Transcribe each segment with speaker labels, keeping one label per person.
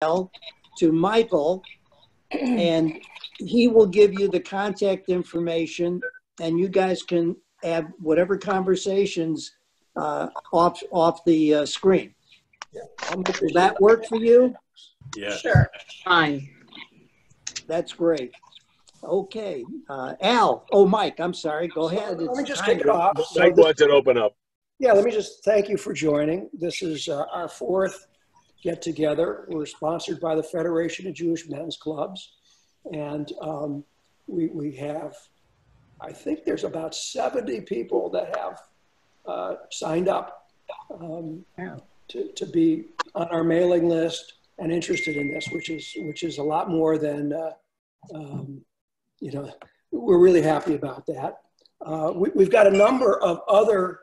Speaker 1: to Michael, and he will give you the contact information, and you guys can have whatever conversations uh, off, off the uh, screen. Does that work for you?
Speaker 2: Yeah.
Speaker 3: Sure.
Speaker 4: Fine.
Speaker 1: That's great. Okay, uh, Al, oh, Mike, I'm sorry, go ahead.
Speaker 5: Let me
Speaker 1: It's
Speaker 5: just
Speaker 1: time.
Speaker 5: kick it off. So
Speaker 2: Mike
Speaker 5: this-
Speaker 2: wants it open up.
Speaker 5: Yeah, let me just thank you for joining. This is uh, our fourth get together. We're sponsored by the Federation of Jewish Men's Clubs. And um, we, we have, I think there's about 70 people that have uh, signed up um, to, to be on our mailing list and interested in this, which is, which is a lot more than, uh, um, you know, we're really happy about that. Uh, we, we've got a number of other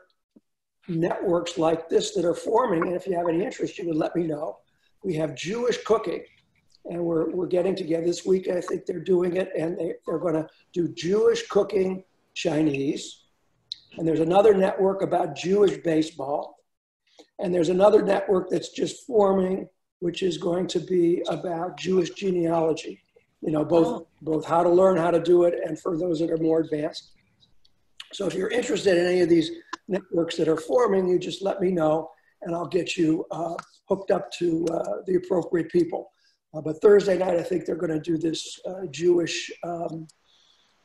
Speaker 5: networks like this that are forming. And if you have any interest, you would let me know. We have Jewish cooking, and we're, we're getting together this week. I think they're doing it, and they, they're going to do Jewish cooking Chinese. And there's another network about Jewish baseball. And there's another network that's just forming, which is going to be about Jewish genealogy. You know, both, oh. both how to learn how to do it and for those that are more advanced. So if you're interested in any of these networks that are forming, you just let me know and I'll get you uh, hooked up to uh, the appropriate people. Uh, but Thursday night, I think they're going to do this uh, Jewish, um,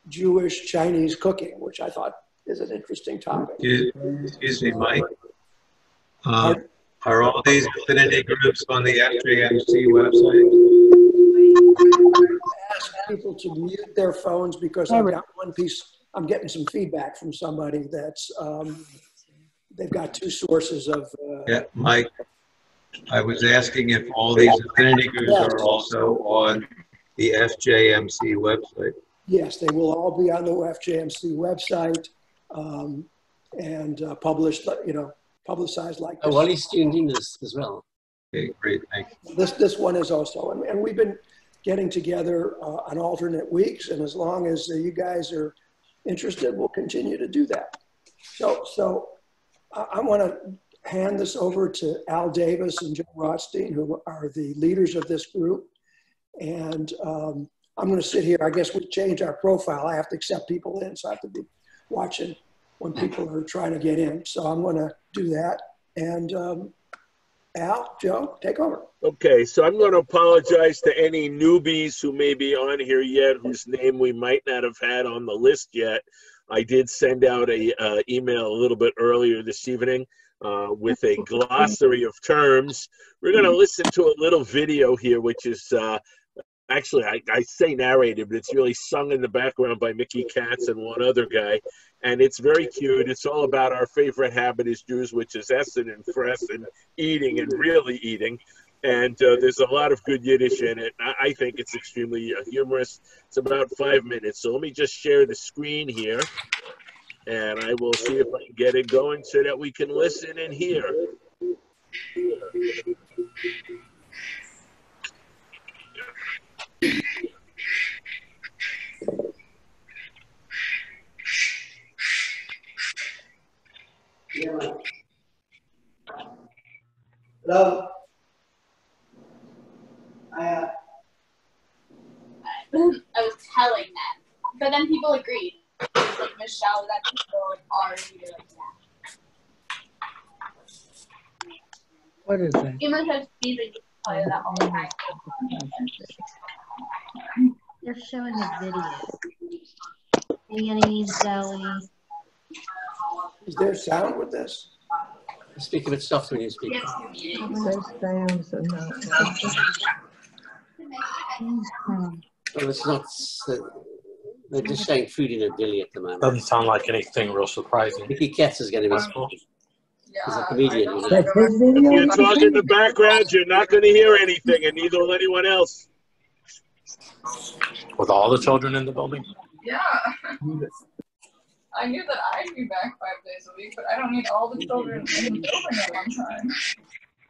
Speaker 5: Jewish Chinese cooking, which I thought is an interesting topic.
Speaker 6: Excuse excuse me, Mike. Uh, Are all these affinity groups on the FJMC website?
Speaker 5: Ask people to mute their phones because I've got one piece, I'm getting some feedback from somebody that's, um, they've got two sources of, uh,
Speaker 6: Yeah, Mike, I was asking if all these affinity groups are also on the FJMC website.
Speaker 5: Yes, they will all be on the FJMC website um, and uh, published, you know, publicized like
Speaker 4: Oh,
Speaker 5: this.
Speaker 4: Wally's tuned in this as well.
Speaker 6: Okay, great, thank you.
Speaker 5: This, this one is also, and, and we've been getting together uh, on alternate weeks, and as long as uh, you guys are interested, we'll continue to do that. So, so I, I want to hand this over to Al Davis and Joe Rotstein, who are the leaders of this group. And um, I'm going to sit here. I guess we change our profile. I have to accept people in, so I have to be watching when people are trying to get in. So I'm going to do that. And um, Al, Joe, take over.
Speaker 2: Okay, so I'm going to apologize to any newbies who may be on here yet, whose name we might not have had on the list yet. I did send out a uh, email a little bit earlier this evening uh, with a glossary of terms. We're going to listen to a little video here, which is uh, actually I, I say narrated, but it's really sung in the background by Mickey Katz and one other guy, and it's very cute. It's all about our favorite habit as Jews, which is essen and fressen, eating and really eating. And uh, there's a lot of good Yiddish in it. I, I think it's extremely uh, humorous. It's about five minutes. So let me just share the screen here, and I will see if I can get it going so that we can listen and hear.
Speaker 7: Hello. I, uh,
Speaker 3: I was telling them, but then people agreed. Was like Michelle that people are really like that.
Speaker 8: What is that?
Speaker 3: You must have seen play that all the time.
Speaker 9: They're showing a video. Annie, Zoe.
Speaker 5: Is there sound with this?
Speaker 4: Speak a bit softer when you speak.
Speaker 8: There's sounds and that.
Speaker 4: Well, it's not, uh, they're just saying food in a dilly at the moment.
Speaker 10: Doesn't sound like anything real surprising.
Speaker 4: Mickey Katz is going to be speaking. He's a comedian. you know.
Speaker 8: That's
Speaker 2: If
Speaker 8: video?
Speaker 2: you talk in the background, you're not going to hear anything, and neither will anyone else.
Speaker 10: With all the children in the building?
Speaker 11: Yeah. I knew that I'd be back five days a week, but I don't need all the children in the building at one time.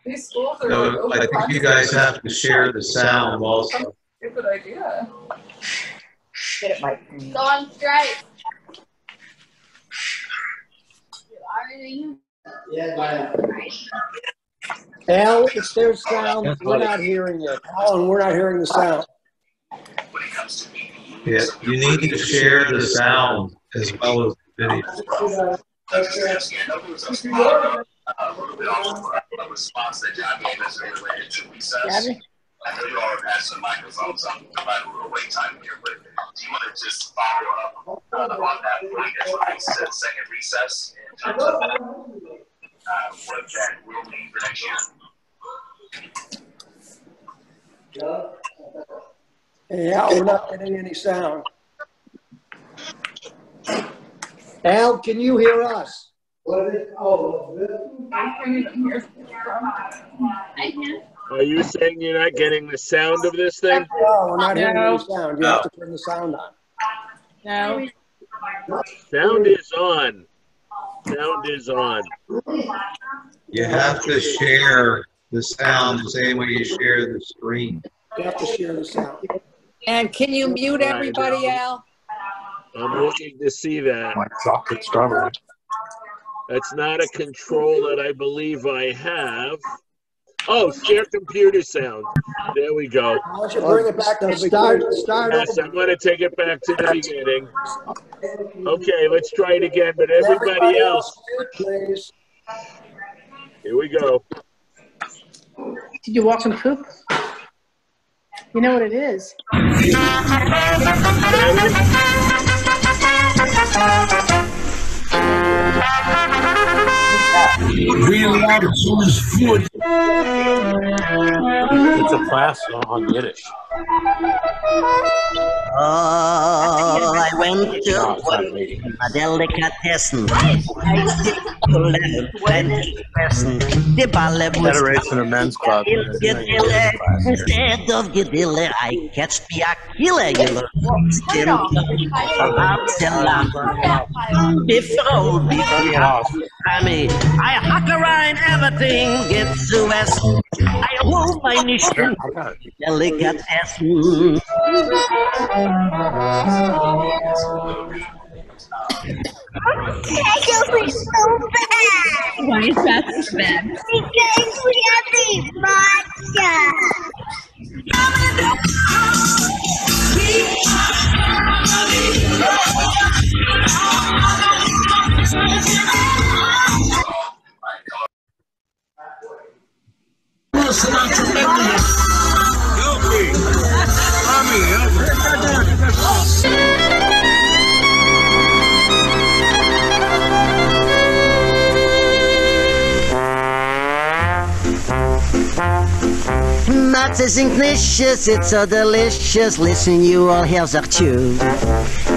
Speaker 11: These schools are like
Speaker 6: I think you guys have to share the sound also.
Speaker 11: Stupid idea.
Speaker 3: Get it, Mike. Go on strike. You already
Speaker 7: yeah,
Speaker 1: Al, if there's sound, we're not hearing it.
Speaker 5: Alan, we're not hearing the sound.
Speaker 6: Yeah, you need to share the sound as well as the video.
Speaker 7: response that John gave related to recess. I know you all a little wait time here, but do you want to just follow up on that second recess in terms of what that will mean next year?
Speaker 5: Hey, Al, we're not getting any sound.
Speaker 1: Al, can you hear us?
Speaker 5: What is, oh,
Speaker 11: I can't even hear.
Speaker 2: Are you saying you're not getting the sound of this thing?
Speaker 5: No, we're not hearing
Speaker 11: No.
Speaker 5: any sound. You have to turn the sound on.
Speaker 11: No.
Speaker 2: Sound is on. Sound is on.
Speaker 6: You have to share the sound the same way you share the screen.
Speaker 5: You have to share the sound.
Speaker 12: And can you mute um, everybody, Al?
Speaker 2: I'm looking to see that.
Speaker 10: Like chocolate strawberry.
Speaker 2: That's not a control that I believe I have. Oh, share computer sound. There we go.
Speaker 5: Why don't you bring it back to the
Speaker 1: Start, start
Speaker 2: Yes. I'm gonna take it back to the beginning. Okay, let's try it again, but everybody else,
Speaker 5: Please.
Speaker 2: here we go.
Speaker 13: Did you walk and poop? You know what it is.
Speaker 10: It's a class on Yiddish.
Speaker 14: Oh, I went
Speaker 10: No, it's not
Speaker 14: to
Speaker 10: a meeting.
Speaker 14: a delicatessen. Twenty person. The ballet was
Speaker 10: Federation of Men's Club.
Speaker 14: Instead of Gedille, I catch the Aquila. You look Before,
Speaker 10: Turn it.
Speaker 14: I mean, I hack around everything, get to us. I hold my mission.
Speaker 10: I
Speaker 14: Delicatessen.
Speaker 15: Why is that so bad? Because we have the
Speaker 14: Is knishes, it's so delicious. Listen, you all here's a tune.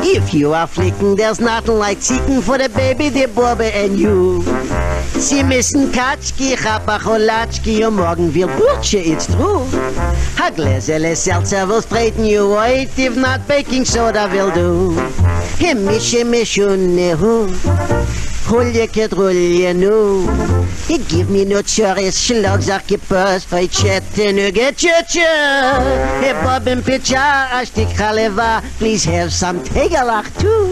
Speaker 14: If you are flicking, there's nothing like chicken for the baby, the Bobbe and you. Sie müssen Katschki, Chapacholachki und morgen will Burtsche, it's true. A Gläsele Seltzer will straighten you out, if not baking soda will do. He mische mischune hu. Hulje ket rulje nu. He give me no chores, schlagsache Post, für Chattanooga, cha-cha. He and pitcha, a stick haleva, please have some tegelach too.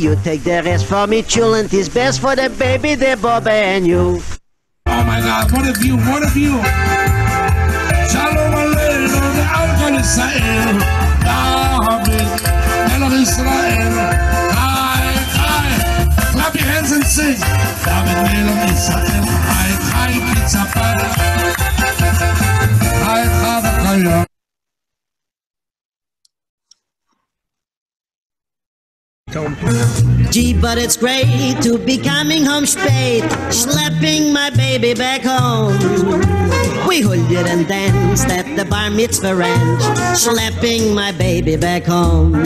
Speaker 14: You take the rest for me, chulent is best for the baby, the bob and you.
Speaker 16: Oh my God, what of you, what of you? Shalom Aleinu, Alkan Israel, sing. David, Melech Israel, Chai, Chai, Mitzapah, Chai, Chai, Chai,
Speaker 14: Gee, but it's great to be coming home straight, schlepping my baby back home. We hooded and danced at the bar mitzvah ranch, schlepping my baby back home.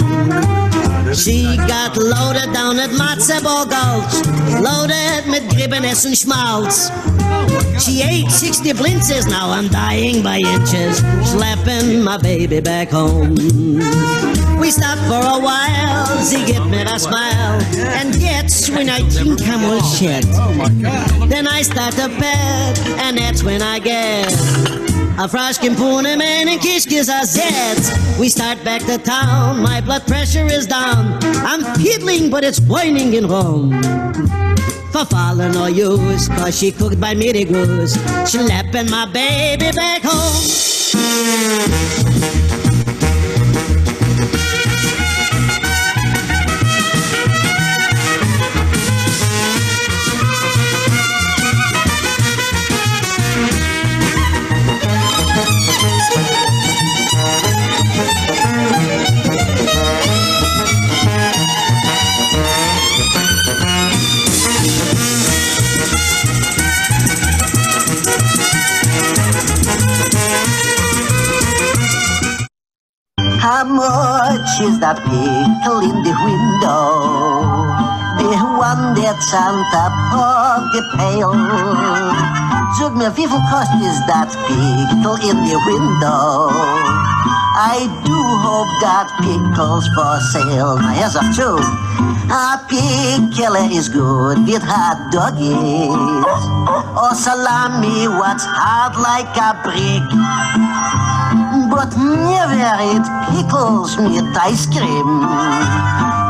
Speaker 14: She got loaded down at Matzebo Gulch, loaded with Gribbenes and Schmaltz. She ate 60 blintzes, now I'm dying by inches, schlepping my baby back home. We stopped for a while, sie gibt mir a smile, and jetzt when I think I'm all shit, then I start to bed, and that's when I get a frashkin pune man and kishkis a zet. We start back to town, my blood pressure is down, I'm fiddling but it's whining in home.
Speaker 17: for falling or use, cause she cooked by me the goose, schlepping my baby back home.
Speaker 14: Is that pickle in the window? The one that's on top of the pail. Sag mir, wie viel is that pickle in the window? I do hope that pickle's for sale. Now here's a two. A pickle is good with hot doggies. Or salami, what's hard like a brick. But never eat pickles with ice cream.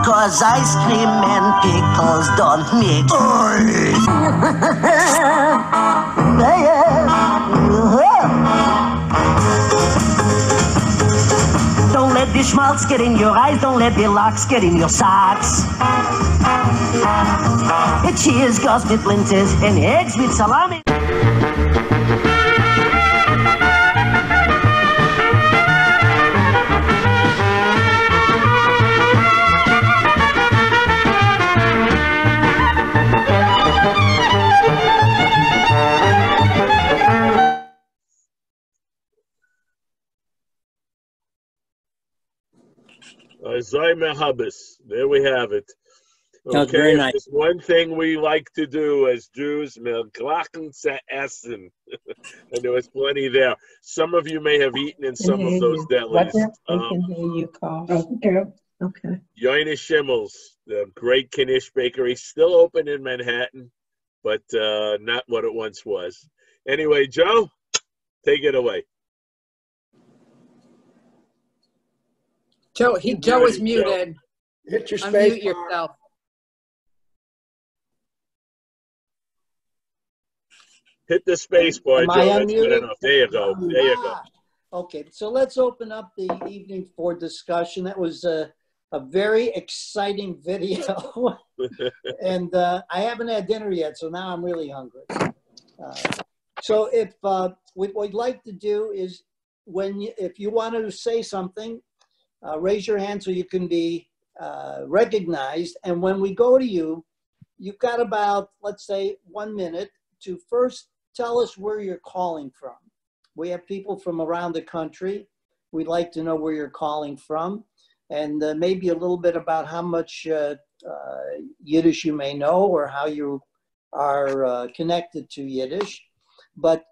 Speaker 14: Cause ice cream and pickles don't mix. Don't let the schmaltz get in your eyes, don't let the locks get in your socks. It cheers goes with linters and eggs with salami.
Speaker 2: There we have it.
Speaker 12: That was very nice.
Speaker 2: There's one thing we like to do as Jews, Melklachen zu essen. and there was plenty there. Some of you may have eaten in some of those delis.
Speaker 18: What I
Speaker 2: Um,
Speaker 18: can hear you call. Okay. Okay.
Speaker 2: Yoina Schimmels, the great Knish bakery, still open in Manhattan, but uh, not what it once was. Anyway, Joe, take it away.
Speaker 12: Joe, he, Joe is
Speaker 2: Ready, Joe.
Speaker 12: muted.
Speaker 5: Hit your
Speaker 12: Unmute
Speaker 5: space bar.
Speaker 12: yourself.
Speaker 2: Hit the space bar,
Speaker 1: Am
Speaker 2: Joe.
Speaker 1: I
Speaker 2: That's good enough. There you go. There you go.
Speaker 1: Okay, so let's open up the evening for discussion. That was a, a very exciting video. and uh, I haven't had dinner yet, so now I'm really hungry. Uh, so if uh, what we'd like to do is when you, if you want to say something, uh, raise your hand so you can be uh, recognized. And when we go to you, you've got about let's say one minute to first tell us where you're calling from. We have people from around the country. We'd like to know where you're calling from and uh, maybe a little bit about how much uh, uh, Yiddish you may know or how you are uh, connected to Yiddish. But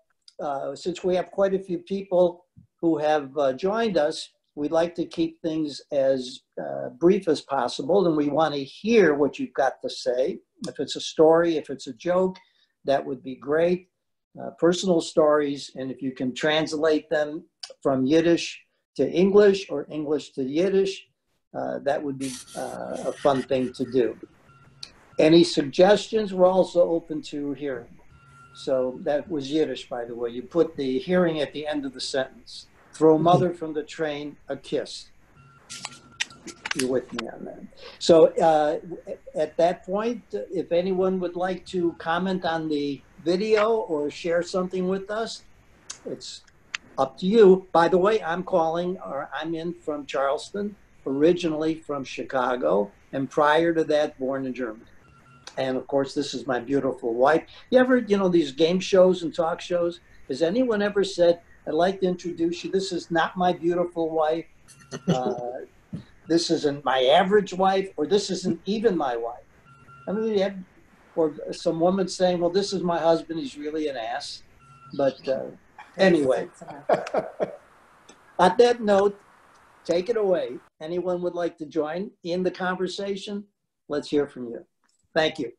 Speaker 1: since we have quite a few people who have joined us, we'd like to keep things as uh, brief as possible and we want to hear what you've got to say. If it's a story, if it's a joke, that would be great. Uh, personal stories, and if you can translate them from Yiddish to English or English to Yiddish, uh, that would be uh, a fun thing to do. Any suggestions? We're also open to hearing. So that was Yiddish, by the way. You put the hearing at the end of the sentence. Throw mother from the train a kiss. You're with me on that. So uh, at that point, if anyone would like to comment on the video or share something with us, it's up to you. By the way, I'm calling, or I'm in from Charleston, originally from Chicago, and prior to that, born in Germany. And of course, this is my beautiful wife. You ever, you know, these game shows and talk shows? Has anyone ever said, I'd like to introduce you, this is not my beautiful wife, uh, this isn't my average wife, or this isn't even my wife? I mean, you have, or some woman saying, well, this is my husband, he's really an ass. But uh, anyway, on that note, take it away. Anyone would like to join in the conversation? Let's hear from you. Thank you.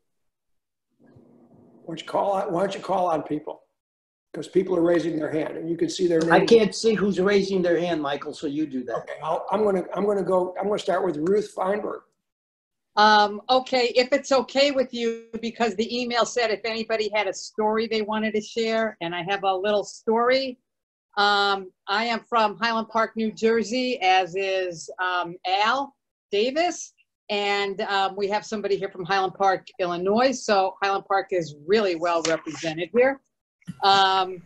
Speaker 5: Why don't you call on, why don't you call on people? Because people are raising their hand and you can see their name.
Speaker 1: I can't see who's raising their hand, Michael, so you do that.
Speaker 5: Okay, I'll, I'm gonna, I'm gonna go, I'm gonna start with Ruth Feinberg.
Speaker 12: Um, okay, if it's okay with you, because the email said if anybody had a story they wanted to share, and I have a little story. Um, I am from Highland Park, New Jersey, as is um, Al Davis. And um, we have somebody here from Highland Park, Illinois. So Highland Park is really well represented here. Um,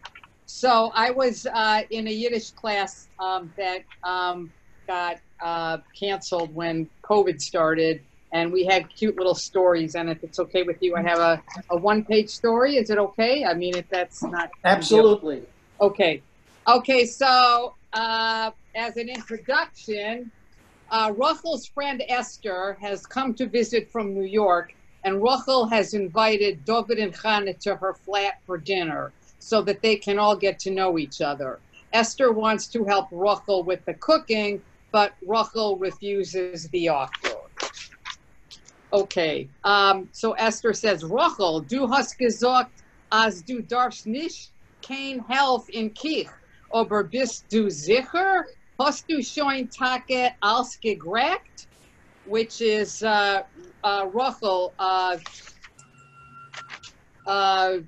Speaker 12: so I was uh, in a Yiddish class um, that um, got uh, canceled when COVID started, and we had cute little stories. And if it's okay with you, I have a, a one page story. Is it okay? I mean, if that's not
Speaker 1: Absolutely.
Speaker 12: Okay. Okay, so uh, as an introduction, uh, Rachel's friend Esther has come to visit from New York, and Rachel has invited David and Chana to her flat for dinner so that they can all get to know each other. Esther wants to help Rachel with the cooking, but Rachel refuses the offer. Okay, um, so Esther says, Rachel, du hast gesagt, als du darfst nicht kein Helf in Kich, aber bist du sicher? Hast du schon Tage ausgegreckt? Which is, uh, uh, Rachel, uh, uh,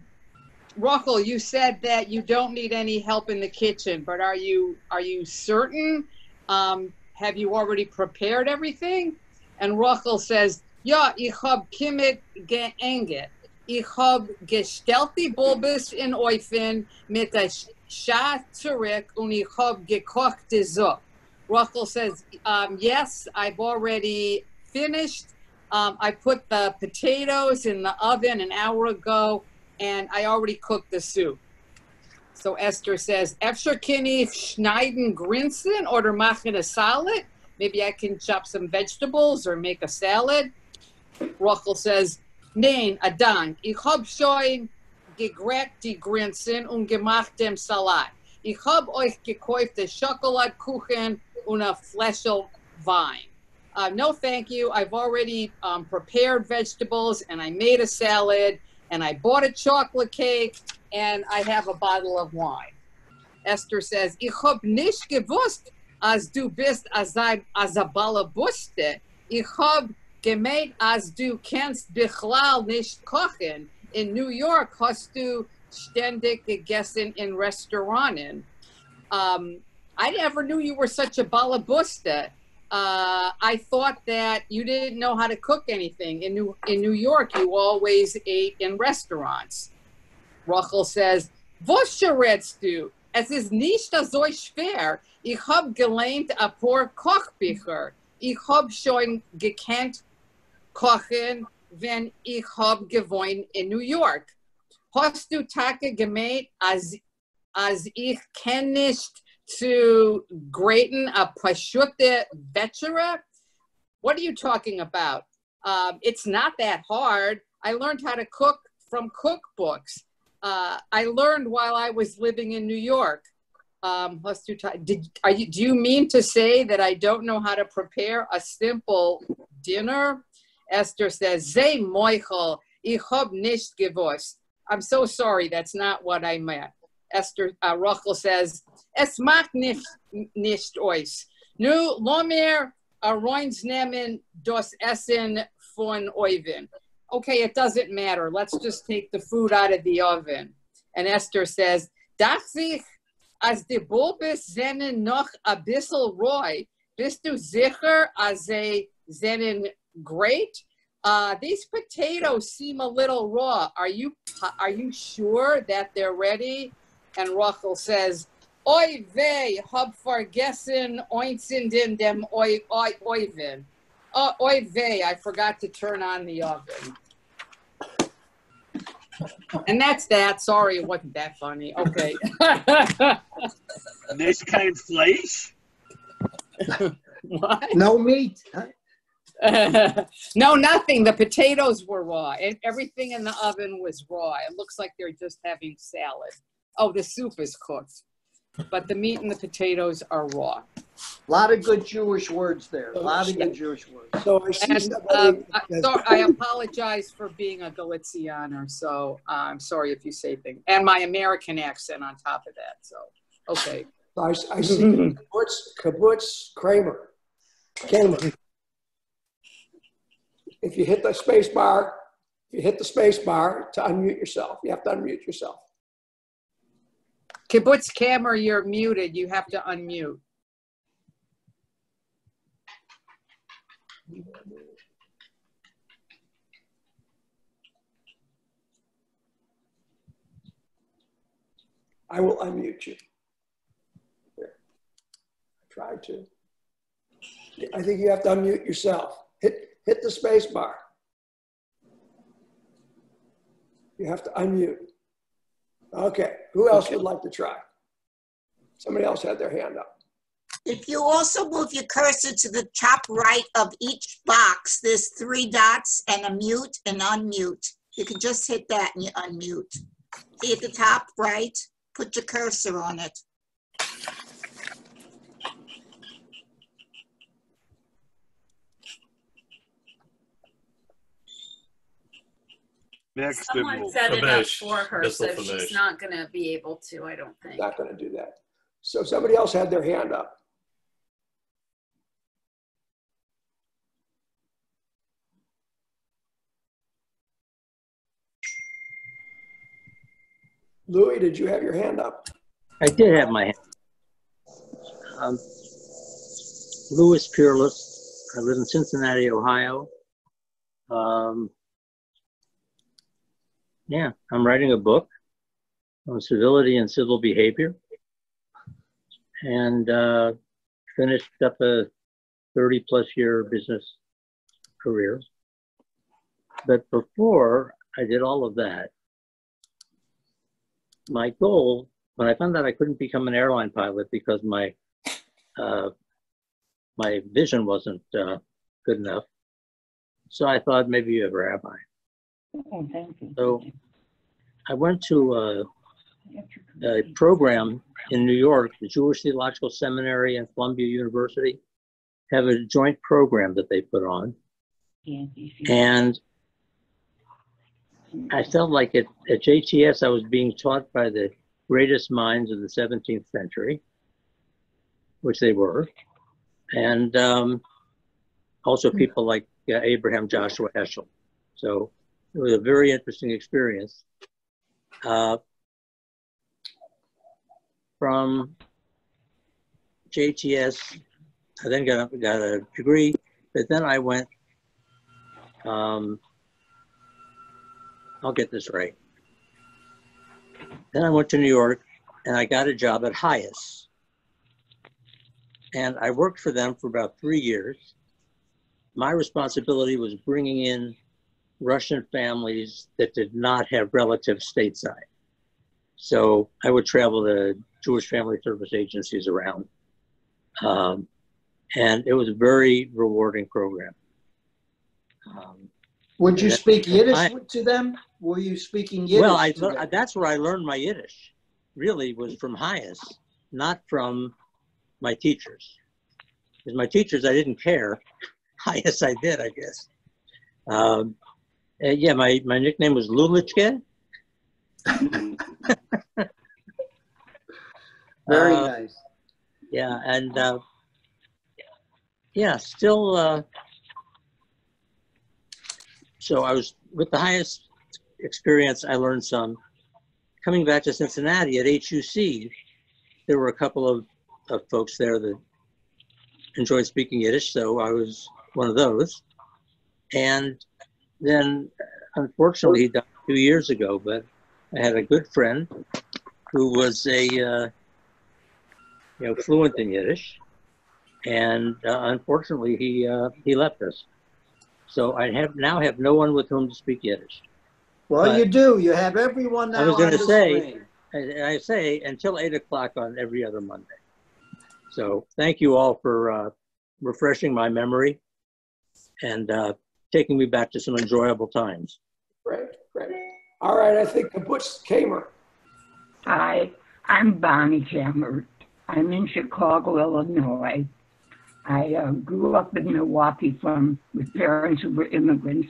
Speaker 12: Rachel, you said that you don't need any help in the kitchen, but are you are you certain? Um, have you already prepared everything? And Rachel says, Ja, ich hab kimmet geenget. Ich hab gestellt die Bulbes in Eufen mit der Scha zurück und ich hab gekochte Suppe. Rachel says, um, yes, I've already finished. Um, I put the potatoes in the oven an hour ago and I already cooked the soup. So Esther says, Efter ich schneiden Grinsen oder machen a salad? Maybe I can chop some vegetables or make a salad. Rachel says, Nein, a dank. Ich hab schon gegreckt die Grinsen und gemacht dem Salat. Ich hab euch gekauft gekäufte Schokoladkuchen und a Fläschel Wein. Uh, no, thank you. I've already um, prepared vegetables and I made a salad and I bought a chocolate cake and I have a bottle of wine. Esther says, Ich hab nicht gewusst, als du bist als ein als a Balabuste. Ich hab gemeint, als du kennst Bichlal nicht kochen. In New York hast du ständig gegessen in Restauranten. Um, I never knew you were such a Balabusta. Uh, I thought that you didn't know how to cook anything. In New, in New York, you always ate in restaurants. Rachel says, Was schätzt du? Es ist nicht so schwer. Ich hab gelernt a paar Kochbücher. Ich hab schon gekannt kochen, wenn ich hab gewohnt in New York. Hast du Tage gemeint, als, als ich kenn nicht to gratin a pashute vetura? What are you talking about? Um, it's not that hard. I learned how to cook from cookbooks. Uh, I learned while I was living in New York. Um, did, are you, do you mean to say that I don't know how to prepare a simple dinner? Esther says, Ze moichel, ich hab nicht gewusst. I'm so sorry, that's not what I meant. Esther, uh, says, Es macht nicht, nicht ois. Nu, lomer aroins nemen dos essen von oven. Okay, it doesn't matter. Let's just take the food out of the oven. And Esther says, Dach sich, as de bulbes zennen noch a bissel roy, bist du sicher as they zennen great? Uh, these potatoes seem a little raw. Are you are you sure that they're ready? And Rachel says, Oi vey, hab vergessen oinzinden dem oi oi oiven. Oh, oi vey, I forgot to turn on the oven. And that's that. Sorry, it wasn't that funny. Okay.
Speaker 2: This kind of flesh?
Speaker 12: what?
Speaker 1: No meat. huh?
Speaker 12: no, nothing. The potatoes were raw. And everything in the oven was raw. It looks like they're just having salad. Oh, the soup is cooked. But the meat and the potatoes are raw.
Speaker 1: A lot of good Jewish words there. A lot of good Jewish words.
Speaker 5: So I see
Speaker 12: And um, I,
Speaker 5: has-
Speaker 12: so I apologize for being a Galicianer. So uh, I'm sorry if you say things. And my American accent on top of that. So, okay.
Speaker 5: I, I see kibbutz, kibbutz Kramer. Kramer. if you hit the space bar, if you hit the space bar to unmute yourself, you have to unmute yourself.
Speaker 12: Kibbutz camera, you're muted. You have to unmute.
Speaker 5: I will unmute you. Here. Try to. I think you have to unmute yourself. Hit, hit the space bar. You have to unmute. Okay, who else would like to try? Somebody else had their hand up.
Speaker 19: If you also move your cursor to the top right of each box, there's three dots and a mute and unmute. You can just hit that and you unmute. See at the top right, put your cursor on it.
Speaker 2: Next,
Speaker 18: Someone
Speaker 2: we'll-
Speaker 18: set it up
Speaker 2: Famish.
Speaker 18: for her,
Speaker 2: This
Speaker 18: so
Speaker 2: will
Speaker 18: she's not gonna be able to, I don't think.
Speaker 5: Not gonna do that. So somebody else had their hand up. Louis, did you have your hand up?
Speaker 20: I did have my hand. Um, Louis Peerless. I live in Cincinnati, Ohio. Um, yeah, I'm writing a book on civility and civil behavior, and uh, finished up a 30 plus year business career. But before I did all of that, my goal when I found out I couldn't become an airline pilot because my uh, my vision wasn't uh, good enough, so I thought maybe you're a rabbi.
Speaker 8: Oh, thank you.
Speaker 20: So I went to a, a program in New York, the Jewish Theological Seminary and Columbia University. Have a joint program that they put on, and I felt like at, at JTS I was being taught by the greatest minds of the 17th century, which they were, and um, also people like uh, Abraham Joshua Heschel. So it was a very interesting experience. Uh, from JTS, I then got, a- got a degree, but then I went, um, I'll get this right. Then I went to New York and I got a job at HIAS. And I worked for them for about three years. My responsibility was bringing in Russian families that did not have relatives stateside. So I would travel to Jewish family service agencies around. Um, and it was a very rewarding program. Um,
Speaker 1: Would you speak Yiddish
Speaker 20: I-
Speaker 1: to them? Were you speaking Yiddish?
Speaker 20: well, I
Speaker 1: to
Speaker 20: lear-
Speaker 1: them?
Speaker 20: that's where I learned my Yiddish. Really, was from HIAS, not from my teachers. Because my teachers, I didn't care. HIAS, I did, I guess. Um, and yeah, my, my nickname was Lulichke.
Speaker 1: Very
Speaker 20: Uh,
Speaker 1: nice.
Speaker 20: Yeah, and uh, yeah, still. Uh, so I was with the HIAS experience. I learned some. Coming back to Cincinnati at HUC, there were a couple of, of folks there that enjoyed speaking Yiddish, so I was one of those. And then, unfortunately, he died two years ago. But I had a good friend who was a uh, you know, fluent in Yiddish, and uh, unfortunately, he uh, he left us. So I have now have no one with whom to speak Yiddish.
Speaker 1: Well,
Speaker 20: but-
Speaker 1: you do. You have everyone now
Speaker 20: I was going to say. I, I say until eight o'clock on every other Monday. So thank you all for uh, refreshing my memory and uh, taking me back to some enjoyable times.
Speaker 5: Great, great. All right, I think the Butch Kamer.
Speaker 8: Hi, I'm Bonnie Cameron. I'm in Chicago, Illinois. I uh, grew up in Milwaukee from with parents who were immigrants.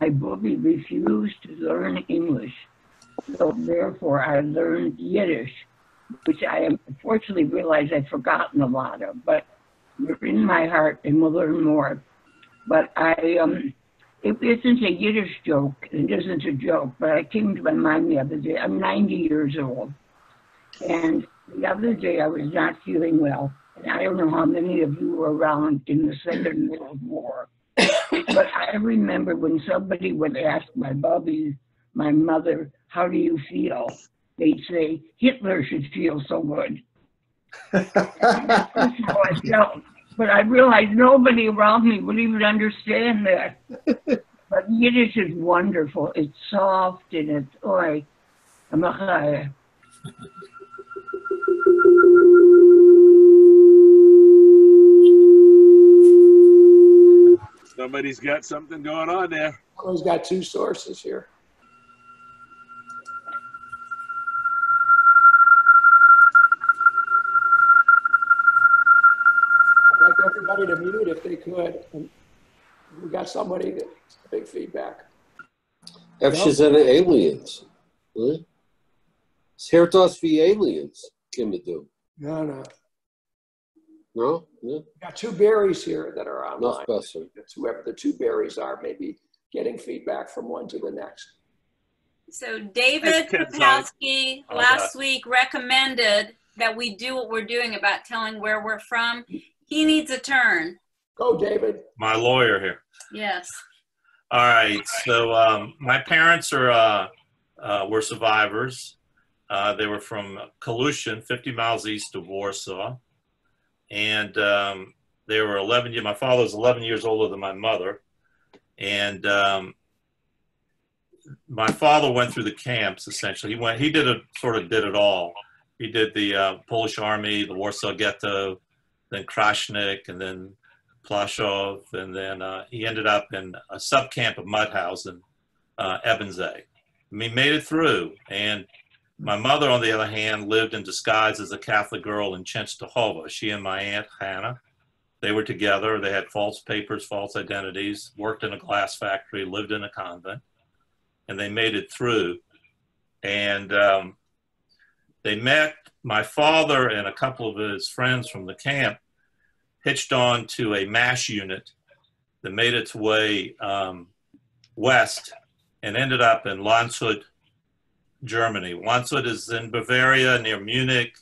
Speaker 8: My booby refused to learn English, so therefore I learned Yiddish, which I unfortunately realize I've forgotten a lot of, but they're in my heart and will learn more. But I um, it isn't a Yiddish joke. It isn't a joke, but it came to my mind the other day. I'm 90 years old. And the other day I was not feeling well. And I don't know how many of you were around in the Second World War. but I remember when somebody would ask my Bobby, my mother, how do you feel? They'd say, Hitler should feel so good. That's how I felt. But I realized nobody around me would even understand that. but Yiddish is wonderful. It's soft and it's, oi, amachaya.
Speaker 2: Somebody's got something going on there.
Speaker 5: Always got two sources here. I'd like everybody to mute if they could. And we got somebody that big feedback.
Speaker 21: Efter seine aliens. Ne? Es hört aus wie aliens, Kimme do.
Speaker 5: No, no.
Speaker 21: No? Ne?
Speaker 5: Got two berries here that are online.
Speaker 21: Noch besser.
Speaker 5: That's whoever the two berries are, maybe getting feedback from one to the next.
Speaker 22: So David
Speaker 5: That's
Speaker 22: Kapowski
Speaker 5: Oh,
Speaker 22: last
Speaker 5: God.
Speaker 22: week recommended that we do what we're doing about telling where we're from. He needs a turn.
Speaker 5: Go, David.
Speaker 10: My lawyer here.
Speaker 22: Yes.
Speaker 10: All right. So um, my parents are uh, uh, were survivors. Uh, they were from Kalushin, 50 miles east of Warsaw, and um, they were 11. year- My father was 11 years older than my mother, and um, my father went through the camps. Essentially, he went. He did a sort of did it all. He did the uh, Polish Army, the Warsaw Ghetto, then Krasnik, and then Plaszów, and then uh, he ended up in a subcamp of Mauthausen, uh, Ebensee. And he made it through. And my mother, on the other hand, lived in disguise as a Catholic girl in Czestochowa. She and my aunt Hannah, they were together. They had false papers, false identities, worked in a glass factory, lived in a convent, and they made it through. And um, they met my father and a couple of his friends from the camp hitched on to a MASH unit that made its way um, west and ended up in Landshut, Germany. Landshut is in Bavaria near Munich.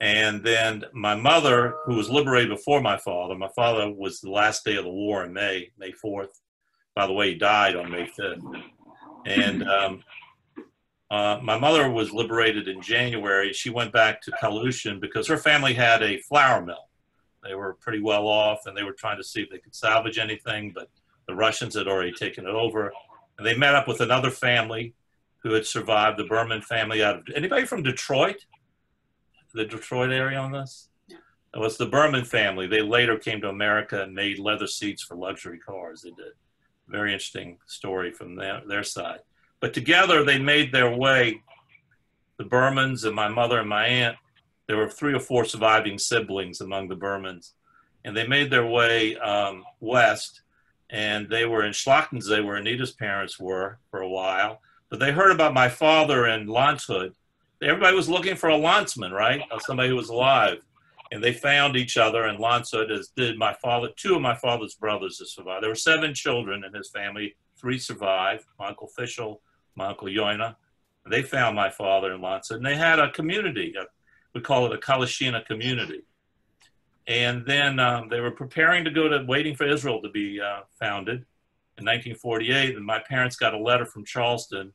Speaker 10: And then my mother, who was liberated before my father, my father was the last day of the war in May, May 4th. By the way, he died on May 5th. And um, uh, my mother was liberated in January. She went back to Kalushin because her family had a flour mill. They were pretty well off and they were trying to see if they could salvage anything, but the Russians had already taken it over. And they met up with another family who had survived, the Berman family out of anybody from Detroit? The Detroit area on this? It was the Berman family. They later came to America and made leather seats for luxury cars. They did. Very interesting story from their, their side. But together they made their way, the Bermans and my mother and my aunt. There were three or four surviving siblings among the Bermans, And they made their way um, west. And they were in Schlachtensee, where Anita's parents were for a while. But they heard about my father in Landshut. Everybody was looking for a landsman, right? Somebody who was alive. And they found each other and Landshut, as did my father. Two of my father's brothers that survived. There were seven children in his family. Three survived. My uncle Fischel, my uncle Joina. They found my father in Landshut. And they had a community. A, we call it a Kalashina community. And then um, they were preparing to go to, waiting for Israel to be uh, founded in 1948. And my parents got a letter from Charleston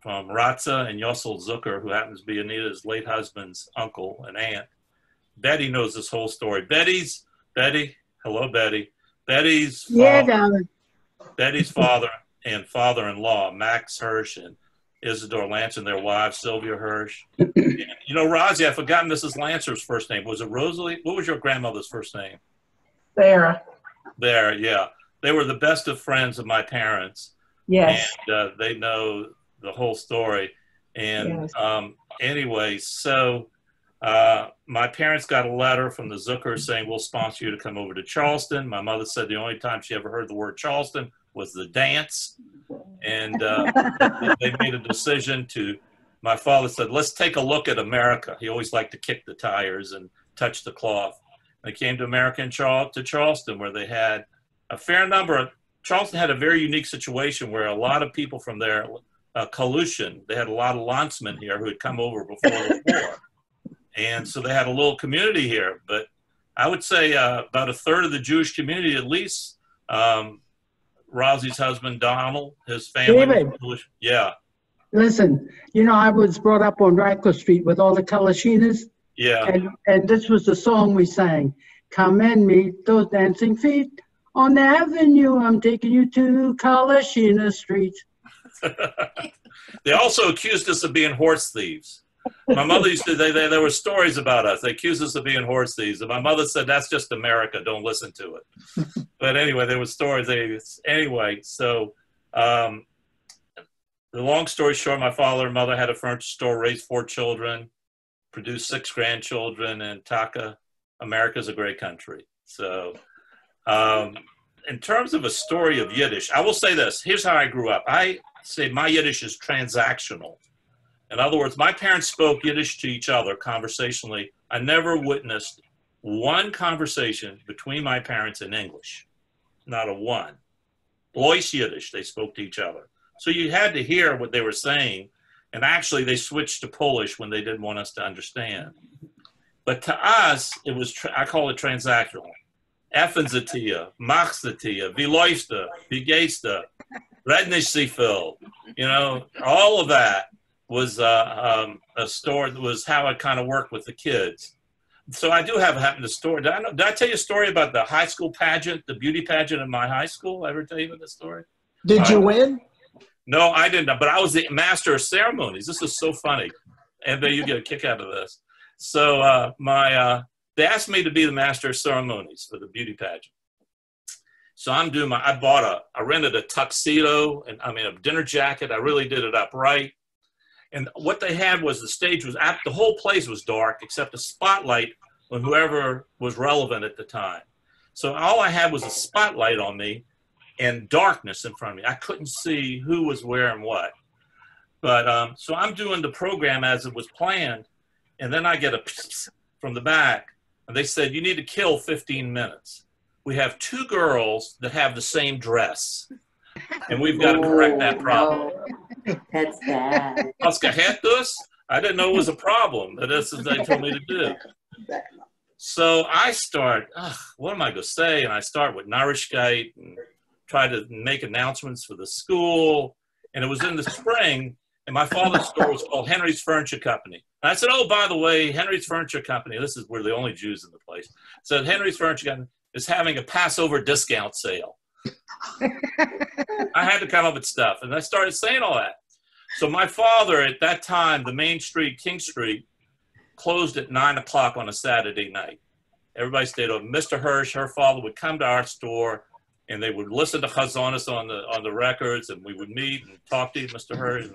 Speaker 10: from Ratza and Yossel Zucker, who happens to be Anita's late husband's uncle and aunt. Betty knows this whole story. Betty's, Betty, hello, Betty. Betty's
Speaker 13: Yeah,
Speaker 10: father,
Speaker 13: darling.
Speaker 10: Betty's father and father-in-law, Max Hirsch and Isidore Lance and their wife, Sylvia Hirsch. And, you know, Rosie, I've forgotten Mrs. Lancer's first name. Was it Rosalie? What was your grandmother's first name?
Speaker 13: Sarah.
Speaker 10: There, yeah. They were the best of friends of my parents.
Speaker 13: Yes.
Speaker 10: And uh, they know the whole story. And
Speaker 13: Yes.
Speaker 10: um, anyway, so uh, my parents got a letter from the Zuckers saying, We'll sponsor you to come over to Charleston. My mother said the only time she ever heard the word Charleston was the dance. And uh, they made a decision to, my father said, Let's take a look at America. He always liked to kick the tires and touch the cloth. They came to America and Charl- to Charleston, where they had a fair number of Charleston had a very unique situation where a lot of people from there, uh, they had a lot of landsmen here who had come over before the war. And so they had a little community here. But I would say uh, about a third of the Jewish community, at least, um, Rosie's husband, Donald, his family.
Speaker 23: David.
Speaker 10: Yeah,
Speaker 23: Listen, you know, I was brought up on Radcliffe Street with all the Kalashinas,
Speaker 10: yeah.
Speaker 23: and, and this was the song we sang. Come and meet those dancing feet on the avenue. I'm taking you to Kalashina Street.
Speaker 10: They also accused us of being horse thieves. My mother used to, they, they, there were stories about us. They accused us of being horse thieves. And my mother said, that's just America. Don't listen to it. but anyway, there were stories. They, anyway, so um, the long story short, my father and mother had a furniture store, raised four children, produced six grandchildren, and Taka, America's a great country. So, um, in terms of a story of Yiddish, I will say this. Here's how I grew up. I say my Yiddish is transactional. In other words, my parents spoke Yiddish to each other conversationally. I never witnessed one conversation between my parents in English. Not a one. Lois Yiddish, they spoke to each other. So you had to hear what they were saying. And actually, they switched to Polish when they didn't want us to understand. But to us, it was, tra- I call it transactional. Effen sie dir, mach sie dir, wie läufst du, wie geht's du, red nicht sie viel. You know, all of that was uh, um, a story that was how I kind of worked with the kids. So I do have happened a story. Did I, know, did I tell you a story about the high school pageant, the beauty pageant in my high school? Ever tell you the story?
Speaker 1: Did you win?
Speaker 10: No, I didn't. But I was the master of ceremonies. This is so funny, and then you get a kick out of this. So uh, my uh, they asked me to be the master of ceremonies for the beauty pageant. So I'm doing my. I bought a. I rented a tuxedo and I mean a dinner jacket. I really did it up right. And what they had was the stage was at the whole place was dark except a spotlight on whoever was relevant at the time. So all I had was a spotlight on me and darkness in front of me. I couldn't see who was where and what. But um, so I'm doing the program as it was planned, and then I get a from the back, and they said you need to kill 15 minutes. We have two girls that have the same dress, and we've got to correct that problem.
Speaker 18: That's bad.
Speaker 10: Hentus, I didn't know it was a problem, but this is what they told me to do. So I start, what am I going to say? And I start with Narishkeit and try to make announcements for the school. And it was in the spring, and my father's store was called Henry's Furniture Company. And I said, oh, by the way, Henry's Furniture Company, this is we're the only Jews in the place, said Henry's Furniture Company is having a Passover discount sale. I had to come up with stuff, and I started saying all that. So my father, at that time, the main street, King Street, closed at nine o'clock on a Saturday night. Everybody stayed open. Mr. Hirsch, her father, would come to our store, and they would listen to Chazonis on the on the records, and we would meet and talk to Mr. Hirsch,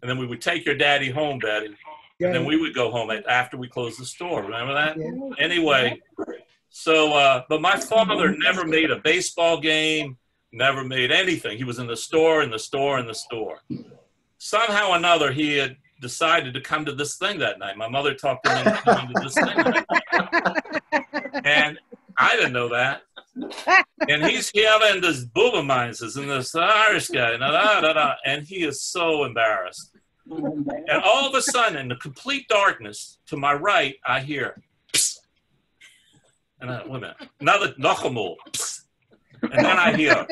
Speaker 10: and then we would take your daddy home, Betty, and then we would go home after we closed the store. Remember that? Anyway, so uh, but my father never made a baseball game, never made anything. He was in the store, in the store, in the store. Somehow or another, he had decided to come to this thing that night. My mother talked him into coming to this thing, and I didn't know that. And he's yelling this booba mines and this Irish guy, da, da, da, da, and he is so embarrassed. And all of a sudden, in the complete darkness, to my right, I hear. And I, wait a minute, another Nachamul, "Psst." and then I hear,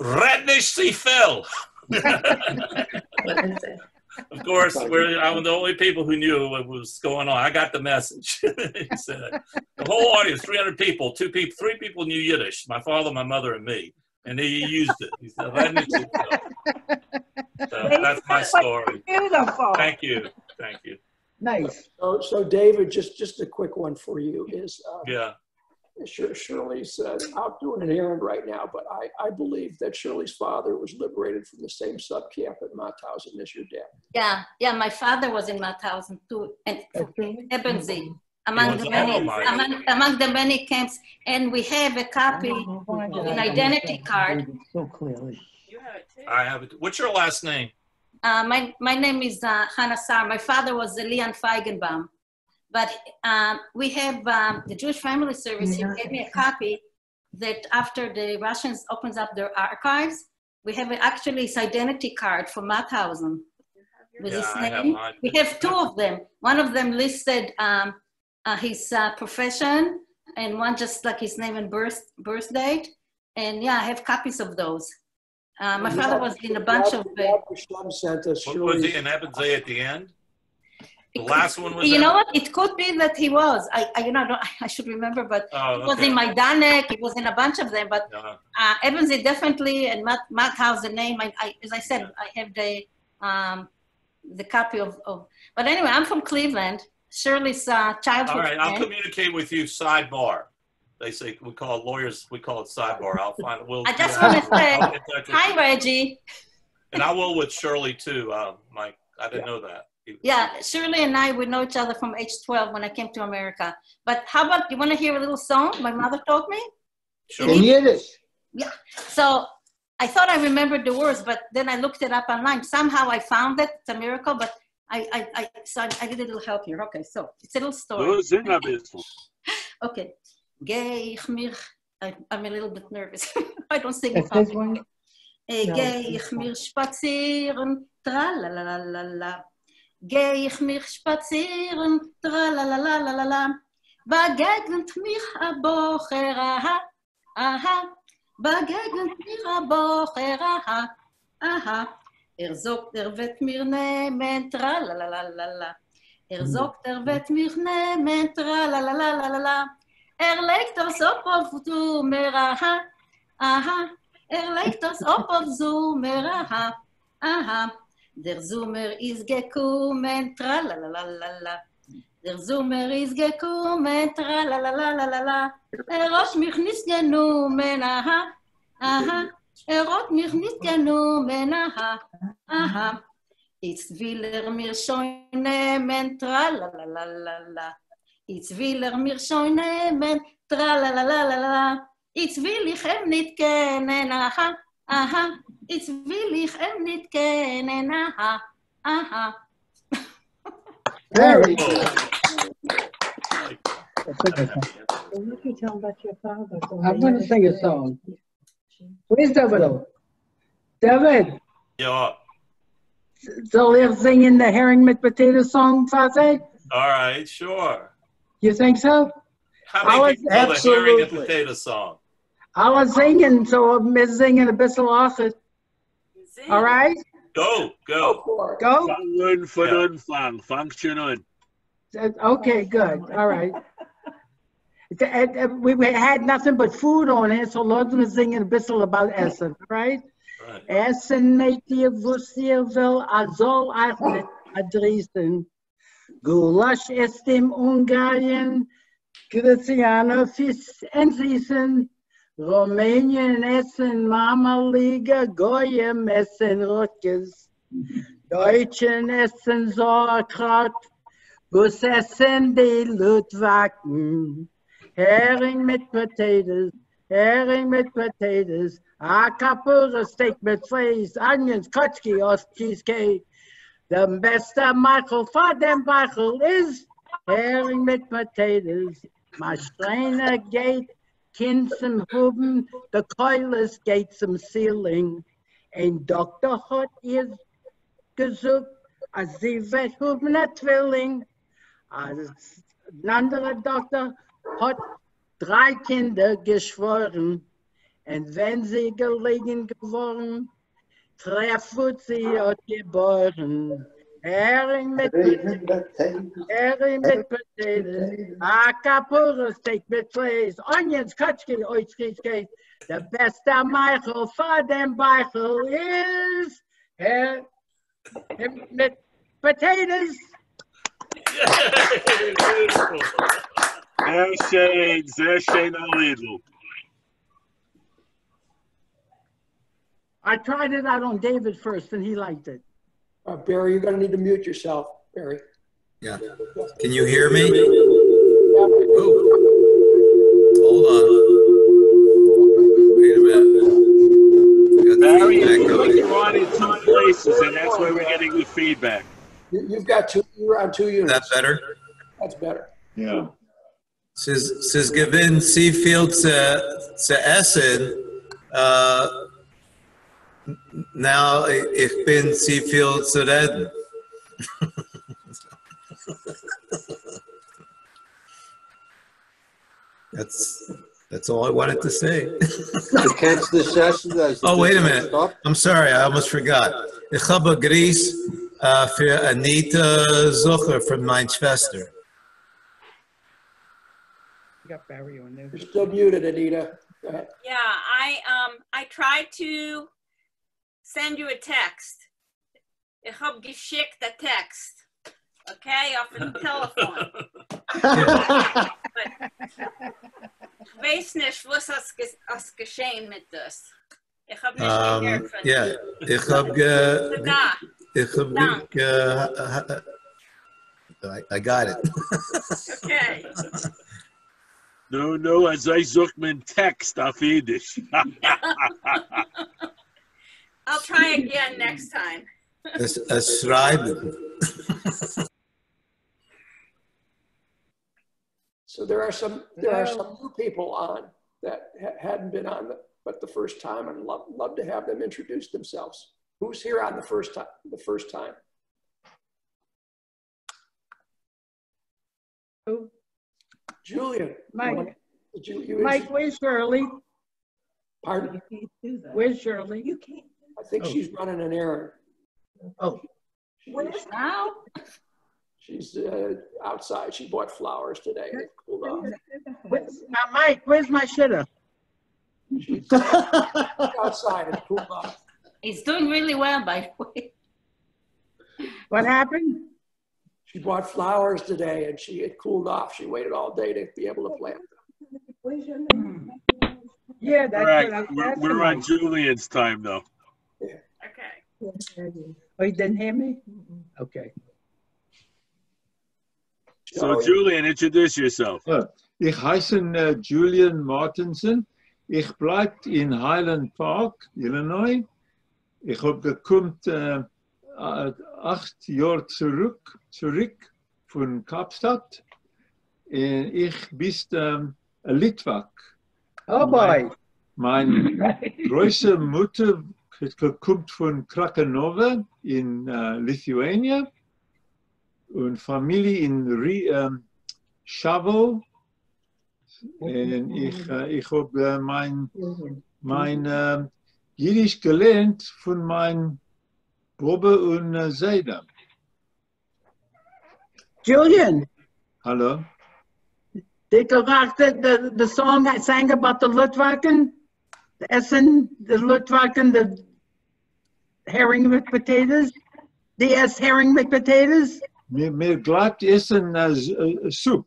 Speaker 10: Rednish see Phil. Of course, we're, I'm the only people who knew what was going on. I got the message. he said, the whole audience, 300 people, two people, three people knew Yiddish, my father, my mother, and me. And he used it. He said, "Rednish see Phil." So that's my story.
Speaker 5: Beautiful.
Speaker 10: Thank you. Thank you.
Speaker 5: Nice. So, so David, just, just a quick one for you is, uh,
Speaker 10: Yeah.
Speaker 5: Shir- Shirley's uh, out doing an errand right now, but I, I believe that Shirley's father was liberated from the same subcamp at Mauthausen as your dad.
Speaker 24: Yeah, yeah, my father was in Mauthausen too, and Ebensee, among the many, among, among the many camps, and we have a copy, of an identity card.
Speaker 23: So clearly. You have it too.
Speaker 10: I have it. What's your last name?
Speaker 24: Uh, my, my name is uh, Hannah Sar. My father was Leon Feigenbaum. But um, we have um, the Jewish Family Service here gave me a copy that after the Russians opens up their archives, we have actually his identity card for Mauthausen with
Speaker 10: Yeah,
Speaker 24: his
Speaker 10: I have.
Speaker 24: We have two of them. One of them listed um, uh, his uh, profession, and one just like his name and birth birth date. And yeah, I have copies of those. Uh, my father was in a bunch of. Uh,
Speaker 5: Shlum sent us.
Speaker 10: What was he in Evansville at the end? The last one was.
Speaker 24: you know what? It could be that he was. I, I you know, I, don't, I should remember, but
Speaker 10: Oh,
Speaker 24: it was
Speaker 10: okay.
Speaker 24: in Majdanek. It was in a bunch of them. But
Speaker 10: Uh,
Speaker 24: uh, Evans is definitely and Matt Matt House the name. I, I as I said, I have the um the copy of, of but anyway, I'm from Cleveland. Shirley's uh, childhood
Speaker 10: All right, I'll communicate with you sidebar. They say, we call it lawyers, we call it sidebar. I'll find, it. we'll.
Speaker 24: I just
Speaker 10: yeah,
Speaker 24: want to say
Speaker 10: I'll get in touch with
Speaker 24: hi,
Speaker 10: you.
Speaker 24: Reggie.
Speaker 10: And I will with Shirley too, uh, Mike. I didn't know that.
Speaker 24: Yeah, Shirley and I we know each other from age 12 when I came to America. But how about you want to hear a little song my mother taught me?
Speaker 1: In Yiddish.
Speaker 24: Yeah. So I thought I remembered the words, but then I looked it up online. Somehow I found it. It's a miracle, but I, I, I so I, I did a little help here. Okay, so it's a little story.
Speaker 2: Wo sind wir bisschen?
Speaker 24: Okay. Ich I, I'm a little bit nervous. I don't sing in public.
Speaker 23: one?
Speaker 24: Äh,
Speaker 23: No.
Speaker 24: Geh ich mir spazieren, tralalalala. Geh ich mich spazieren, tralalalala. Begegnet mich a Bocher, aha, aha. Begegnet mich a Bocher, aha, aha. Er sagt, er wird mir nehmen, tralalalala. Er sagt, er wird mich nehmen, tralalalala. Er legt das op auf Zoomer, aha, aha. Er legt das op auf Zoomer, aha, aha. Der Zoomer ist gekommen, tralalalala. Der Zoomer ist gekommen, tralalalala. Er hat mich nicht genommen, aha, aha. Er hat mich nicht genommen, aha, aha. Jetzt will er mir schon nehmen, tralalalala. Jetzt will er mir schon nehmen, tralalalala. Jetzt will ich ihn nicht kennen, aha, aha. Jetzt will ich ihn nicht kennen, aha, aha.
Speaker 23: Very good. What you tell about your father? I'm going to sing a song. Where's David? David,
Speaker 10: Ja,
Speaker 23: soll ich singen the herring mit potato song, Father?
Speaker 10: all right, sure.
Speaker 23: You think so?
Speaker 10: How
Speaker 23: I
Speaker 10: many
Speaker 23: was-
Speaker 10: people know the hearing and
Speaker 23: absolutely.
Speaker 10: potato song?
Speaker 23: I was singing, so I'm singing a bisschen auch. All right?
Speaker 10: Go, go.
Speaker 23: Go?
Speaker 2: Fang an von Anfang. Fang schon.
Speaker 23: Okay, good. All right. It's- uh, uh, We we had nothing but food on it, so Lord was singing a bisschen about Essen, all right? Essen meet ihr, was ihr will, er Gulasch ist im Ungarn, Christiane Fisch entließen. Rumänien essen Marmaliga, Goyim essen Rutges. Deutschen essen Sauerkraut, Bus essen die Lutwacken. Hering mit Potatoes, Hering mit Potatoes, a kapura steak mit Fleisch, onions, kotski, aus cheesecake. The best of Michael for dem Michael is Hering mit Potatoes. My Schreiner geht, Kind zum Huben, the Keulers geht zum Ceiling. Ein Doktor hat ihr gesucht, als sie wird Huben a Zwilling. Als ein anderer Doktor hat drei Kinder geschworen. Und wenn sie gelegen geworden, trefft sie hat geboren. Hering mit Potatoes, Hering mit Potatoes, a kapura steak mit Fleisch, onions, kutschki, oitschki, The best of Michael for them Michael is Her Hering mit potatoes.
Speaker 2: Sehr schön, sehr schön, Lidl.
Speaker 23: I tried it out on David first and he liked it.
Speaker 5: Uh, Barry, you're gonna need to mute yourself, Barry.
Speaker 6: Yeah. Can you hear me? Oh. Hold on. Wait a minute.
Speaker 2: Barry, it looks like you're on in two places, and that's where we're getting the feedback.
Speaker 5: You, you've got two, you're on two units.
Speaker 6: That's better?
Speaker 5: That's better.
Speaker 2: Yeah.
Speaker 6: Es ist, es ist gewinn sehr viel zu, zu essen. Äh, now ich bin sehr viel zu reden. That's, that's all I wanted to say.
Speaker 21: You catch the session?
Speaker 6: Oh, wait a minute. I'm sorry, I almost forgot. Ich habe Gries uh, für Anita Zucker from mein Schwester.
Speaker 23: You got Barry on there.
Speaker 5: You're still muted, Anita. Go ahead.
Speaker 22: Yeah, I um I tried to send you a text. Ich hab geschickt a text. Okay, off the telephone. Ich weiß nicht, was ist ges- ist geschehen mit das. Ich hab nicht
Speaker 6: Um,
Speaker 22: gehört von
Speaker 6: yeah,
Speaker 22: dir.
Speaker 6: ich habe ge, ich habe
Speaker 22: Dank.
Speaker 6: ge, uh, I, I got it.
Speaker 22: Okay.
Speaker 2: No, no, as I such mein Text auf Yiddish.
Speaker 22: I'll try again next time.
Speaker 6: Es, es schreiben.
Speaker 5: So there are some, there are oh. some new people on that ha- hadn't been on the- but the first time and love, love to have them introduce themselves. Who's here on the first time, the first time? Oh.
Speaker 23: Who?
Speaker 5: Julian.
Speaker 23: Mike.
Speaker 5: Did you, you
Speaker 23: Mike, where's Shirley?
Speaker 5: Pardon?
Speaker 23: Where's Shirley? You can't.
Speaker 5: I think she's running an errand.
Speaker 23: Oh.
Speaker 5: Where's
Speaker 24: now?
Speaker 5: She's uh, outside. She bought flowers today. It cooled off.
Speaker 23: Where's, uh, Mike, where's my shitter?
Speaker 5: Outside, it cooled off.
Speaker 24: He's doing really well, by the way.
Speaker 23: What happened?
Speaker 5: She bought flowers today and she, had cooled off. She waited all day to be able to plant them.
Speaker 23: Yeah, that's
Speaker 2: right,
Speaker 23: what I was
Speaker 2: we're, we're on Julian's time though.
Speaker 23: Oh, you didn't hear me? Okay.
Speaker 2: So Julian, introduce yourself.
Speaker 25: Ich heiße äh, Julian Martinson. Ich bleibe in Highland Park, Illinois. Ich habe gekommen äh, äh, acht Jahre zurück, zurück von Kapstadt. Äh, ich bin ähm, ein Litwak.
Speaker 23: Oh boy.
Speaker 25: Meine große Mutter hat gekommen von Krakonowa in äh, Lithuania und Familie in Ri, ähm. Und ich, äh, ich habe äh, mein, mein äh, Jiddisch gelernt von meinem Bobe und äh, Seida.
Speaker 23: Julian,
Speaker 25: Hallo?
Speaker 23: did you the, the, the song I sang about the Litwaken? The Essen, the Litwaken, the herring with potatoes? The S herring with potatoes?
Speaker 25: Mir, mir glaubt essen äh, uh, S- äh, uh, Soup.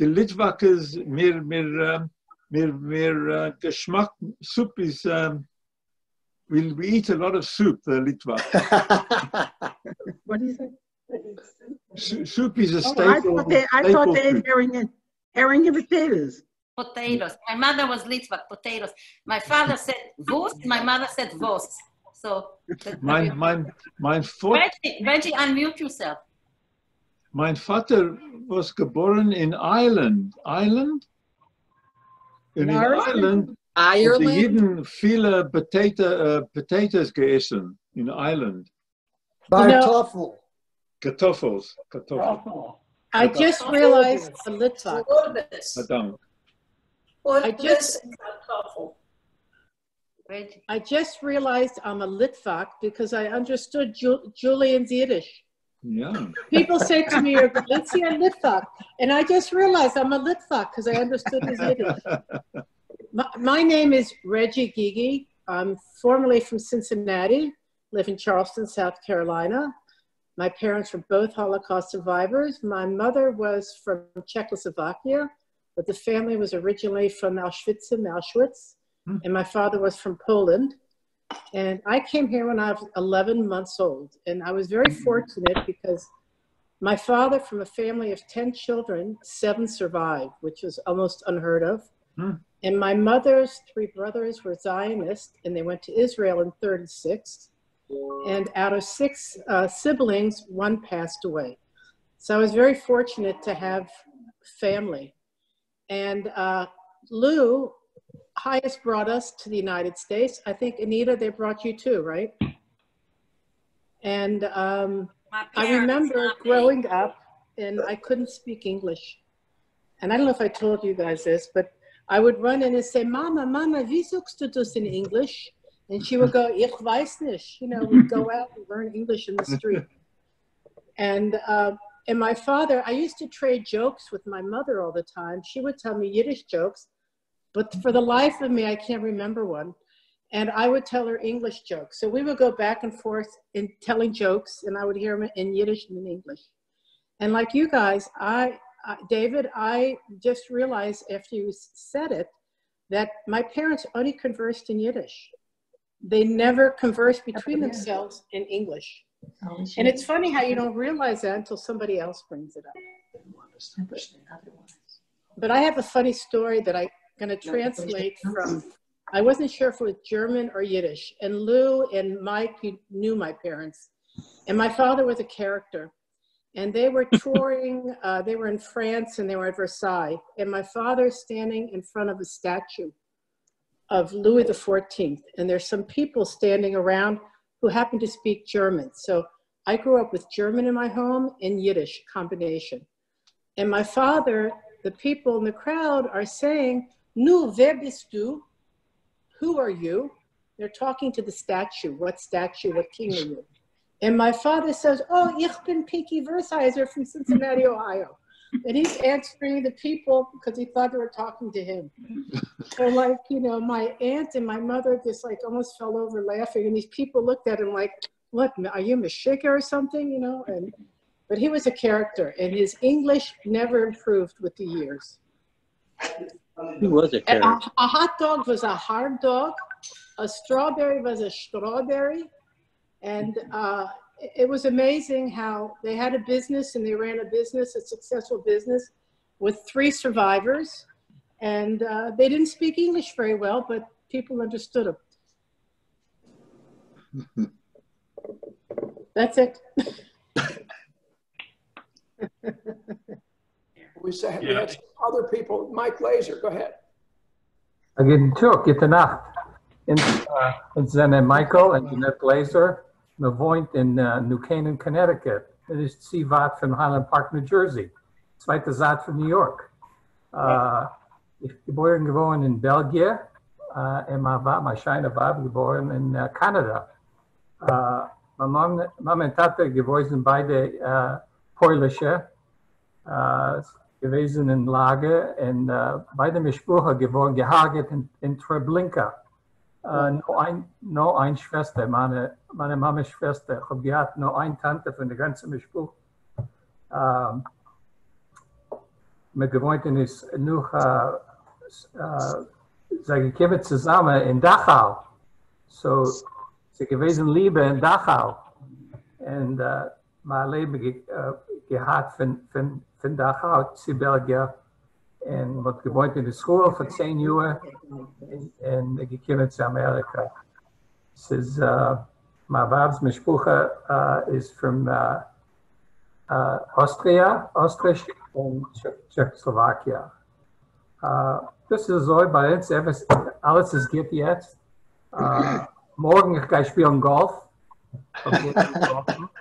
Speaker 25: Die Litwakers, mir, mir, äh, um, mir, mir äh, uh, Geschmack, Soup is, um, we, we eat a lot of soup, the Litvak.
Speaker 23: What do you say?
Speaker 25: Soup is a
Speaker 23: Oh, I
Speaker 25: staple,
Speaker 23: thought they, I thought they ate herring and, herring and potatoes.
Speaker 24: Potatoes. My mother was Litvak, potatoes. My father said Wurst, my mother said Wurst. So, that-
Speaker 25: Mein, mein, mein, Vat,
Speaker 24: Reggie, Reggie, unmute yourself.
Speaker 25: mein Vater was geboren in Ireland. Ireland? Und in
Speaker 12: Ireland?
Speaker 25: Ireland
Speaker 12: Ireland?
Speaker 25: haben die Jeden viele Potato, äh, Potatoes gegessen in Ireland.
Speaker 1: Kartoffel.
Speaker 25: Kartoffels. Kartoffel.
Speaker 13: I just realized a Litvak.
Speaker 25: Verdammt.
Speaker 13: I just, I just realized I'm a Litvak because I understood Ju- Julian's Yiddish.
Speaker 25: Ja.
Speaker 13: People say to me, "You're Galicia Litvak," and I just realized I'm a Litvak because I understood his Yiddish. My, my name is Reggie Gigi. I'm formerly from Cincinnati, live in Charleston, South Carolina. My parents were both Holocaust survivors. My mother was from Czechoslovakia, but the family was originally from Auschwitz and Auschwitz, hmm. and my father was from Poland. And I came here when I was 11 months old, and I was very hmm. fortunate because my father, from a family of 10 children, seven survived, which was almost unheard of. Hmm. And my mother's three brothers were Zionists, and they went to Israel in 36. And out of six uh, siblings, one passed away. So I was very fortunate to have family. And uh, Lou HIAS brought us to the United States. I think Anita, they brought you too, right? And um, I remember
Speaker 22: me.
Speaker 13: growing up and I couldn't speak English. And I don't know if I told you guys this, but I would run in and say, Mama, Mama, wie sagst du das in English? And she would go, Ich weiß nicht. You know, we'd go out and learn English in the street. And uh, and my father, I used to trade jokes with my mother all the time. She would tell me Yiddish jokes, but for the life of me, I can't remember one. And I would tell her English jokes. So we would go back and forth in telling jokes, and I would hear them in Yiddish and in English. And like you guys, I, I David, I just realized after you said it that my parents only conversed in Yiddish. They never conversed between themselves in English. And it's funny how you don't realize that until somebody else brings it up. But I have a funny story that I'm going to translate from, I wasn't sure if it was German or Yiddish. And Lou and Mike you knew my parents. And my father was a character. And they were touring, uh, they were in France and they were at Versailles. And my father's standing in front of a statue of Louis XIV. And there's some people standing around who happened to speak German. So I grew up with German in my home and Yiddish combination. And my father, the people in the crowd are saying, Nu, wer bist du? Who are you? They're talking to the statue. What statue? What king are you? And my father says, Oh, ich bin Pinky Versheiser from Cincinnati, Ohio. And he's answering the people because he thought they were talking to him. So like, you know, my aunt and my mother just like almost fell over laughing. And these people looked at him like, what, are you Mashika or something, you know? And, but he was a character and his English never improved with the years.
Speaker 20: He was a
Speaker 13: A,
Speaker 20: character.
Speaker 13: a hot dog was a hard dog. A strawberry was a strawberry. And uh, it it was amazing how they had a business and they ran a business, a successful business with three survivors. And uh, they didn't speak English very well, but people understood them. That's it.
Speaker 5: We said, we had other people, Mike Laser, go ahead.
Speaker 26: Guten Tag, gute Nacht. In, uh, in zijn Michael en Jeanette Glazer. We woont in uh, New Canaan, Connecticut. Is het zielwaard van Highland Park, New Jersey. Zweite zaad van New York. Uh, ben geboren gewoon in België. Uh, en mijn, va- mijn scheine vader geboren in uh, Canada. Uh, mijn mom, mom tata gewesen beide Polische. Gewesen in Lager en uh, beide Mischbuche geworden gehagert in, in Treblinka. Uh, nur, ein, nur ein Schwester, meine, meine Mama Schwester. Ich habe gehabt nur eine Tante von der ganzen Mischbuch. Um, wir gewohnt in ist noch, uh, uh, sie gekommen zusammen in Dachau. So, sie gewesen Liebe in Dachau. Und uh, mein Leben ge, uh, gehabt von, von, von Dachau zu Belgien. En wat gewoond in de school voor tien jaar. En, en ik gekomen to Amerika. Says, uh, my bab's mishpucha uh, is from uh, uh, Austria, Austrisch Czech- Czechoslovakia. Uh, das ist so bei uns, alles ist geht jetzt. Uh, morgen ich gehe spielen Golf.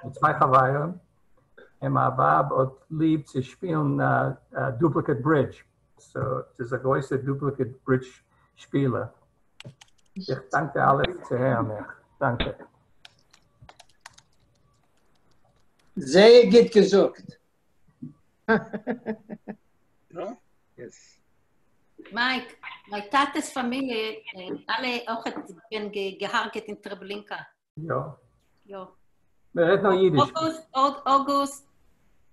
Speaker 26: Mit zwei Hawaiian. En mijn bab had lief te spelen uh, uh, duplicate bridge. so there's a voice of duplicate bridge spieler. Ich danke alle zu hören danke.
Speaker 1: Sehr gut gesucht. No yes.
Speaker 24: Mike my tatas Familie, äh, alle auch hat geharket in treblinka.
Speaker 26: Ja.
Speaker 24: Ja.
Speaker 26: Mir red noch jedes
Speaker 24: august august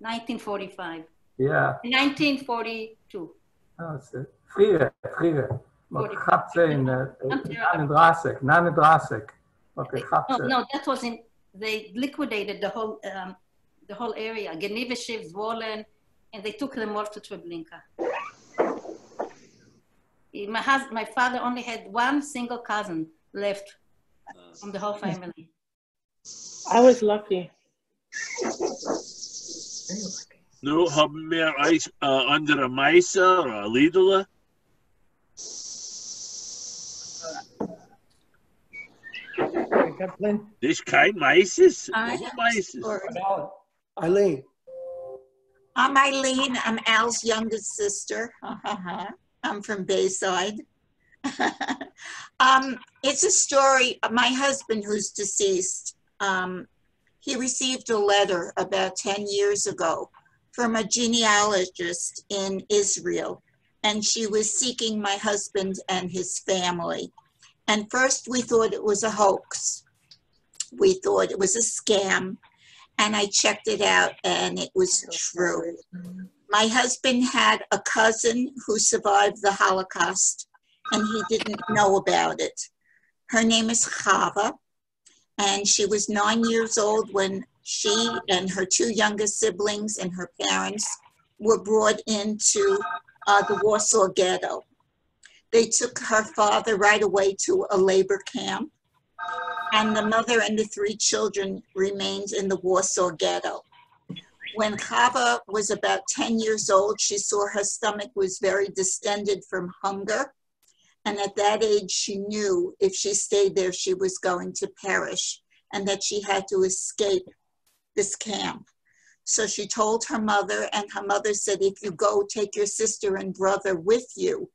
Speaker 24: 1945
Speaker 26: yeah
Speaker 24: 1940
Speaker 26: Oh, het is Vrije, vrije. Maar het gaat zijn uh, 39, 39. Maar het gaat
Speaker 24: No, no, that was in, they liquidated the whole, um, the whole area, Geneveshev, Zwolen, and they took them all to Treblinka. My husband, my father only had one single cousin left from the whole family.
Speaker 13: I was lucky.
Speaker 2: Nu haben wir euch äh, andere Meister oder Liedler. This kein Meises?
Speaker 19: I
Speaker 2: Warum
Speaker 19: have a
Speaker 2: Meises?
Speaker 19: story.
Speaker 5: Eileen.
Speaker 19: I'm Eileen. I'm Al's youngest sister. I'm from Bayside. um, it's a story. My husband, who's deceased, um, he received a letter about 10 years ago from a genealogist in Israel, and she was seeking my husband and his family. And first, we thought it was a hoax. We thought it was a scam, and I checked it out, and it was true. My husband had a cousin who survived the Holocaust, and he didn't know about it. Her name is Chava, and she was nine years old when she and her two youngest siblings and her parents were brought into uh, the Warsaw Ghetto. They took her father right away to a labor camp, and the mother and the three children remained in the Warsaw Ghetto. When Chava was about 10 years old, she saw her stomach was very distended from hunger. And at that age, she knew if she stayed there, she was going to perish and that she had to escape this camp. So she told her mother, and her mother said, If you go, take your sister and brother with you.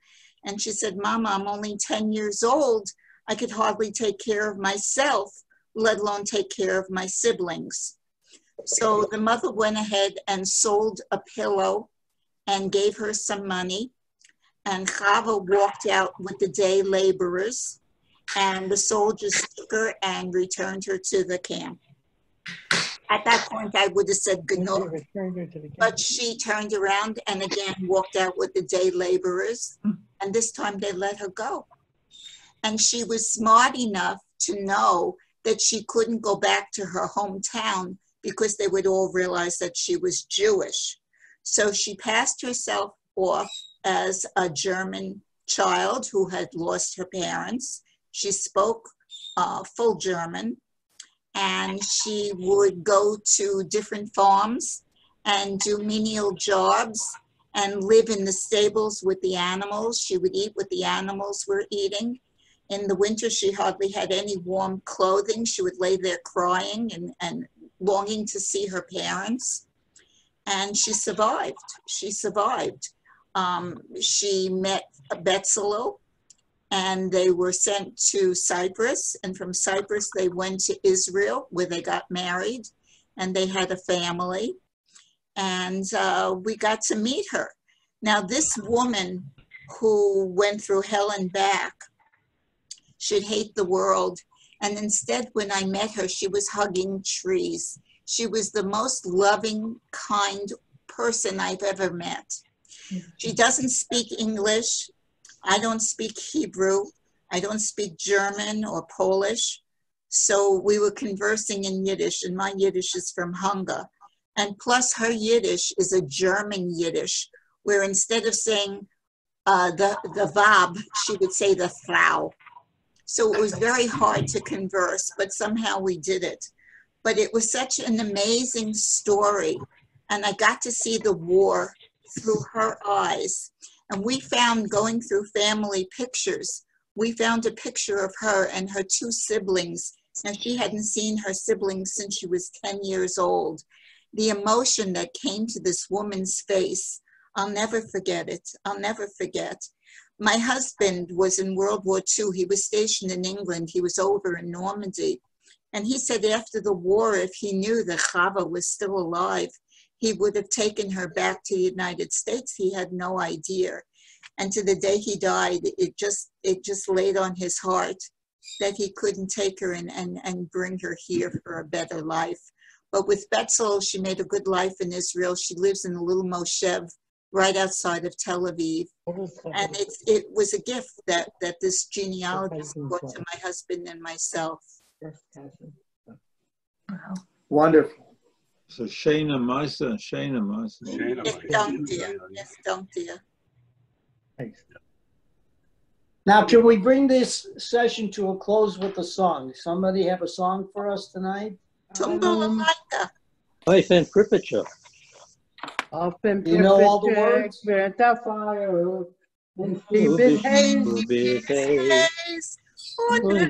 Speaker 19: And she said, Mama, I'm only 10 years old. I could hardly take care of myself, let alone take care of my siblings. So the mother went ahead and sold a pillow and gave her some money. And Chava walked out with the day laborers, and the soldiers took her and returned her to the camp. At that point, I would have said good night, but she turned around and again walked out with the day laborers, and this time they let her go. And she was smart enough to know that she couldn't go back to her hometown because they would all realize that she was Jewish. So she passed herself off as a German child who had lost her parents. She spoke uh, full German and she would go to different farms and do menial jobs and live in the stables with the animals. She would eat what the animals were eating. In the winter, she hardly had any warm clothing. She would lay there crying and, and longing to see her parents. And she survived. She survived. Um, she met Betzalel, and they were sent to Cyprus. And from Cyprus, they went to Israel, where they got married, and they had a family. And uh, we got to meet her. Now, this woman who went through hell and back should hate the world. And instead, when I met her, she was hugging trees. She was the most loving, kind person I've ever met. She doesn't speak English. I don't speak Hebrew. I don't speak German or Polish. So we were conversing in Yiddish, and my Yiddish is from Hungary. And plus, her Yiddish is a German Yiddish, where instead of saying uh, the, the Vab, she would say the Frau. So it was very hard to converse, but somehow we did it. But it was such an amazing story. And I got to see the war through her eyes. And we found going through family pictures, we found a picture of her and her two siblings. And she hadn't seen her siblings since she was 10 years old. The emotion that came to this woman's face, I'll never forget it. I'll never forget. My husband was in World War II. He was stationed in England. He was over in Normandy. And he said after the war, if he knew that Chava was still alive, he would have taken her back to the United States. He had no idea. And to the day he died, it just it just laid on his heart that he couldn't take her and, and, and bring her here for a better life. But with Betzel, she made a good life in Israel. She lives in a little moshav right outside of Tel Aviv. And it's, it was a gift that, that this genealogist brought to my husband and myself.
Speaker 1: Wonderful.
Speaker 25: So Shana Meister, Shana Meister.
Speaker 19: Yes, don't dear. Yes, don't dear.
Speaker 1: Now, can we bring this session to a close with a song? Somebody have a song for us tonight?
Speaker 20: Life and Pripyat.
Speaker 23: Auf dem
Speaker 1: You know all the
Speaker 23: Pripetshik
Speaker 1: words?
Speaker 23: wird der Feuer und
Speaker 20: Ubi,
Speaker 23: Liebes Haze.
Speaker 20: ubi, Haze.
Speaker 19: Und
Speaker 20: Und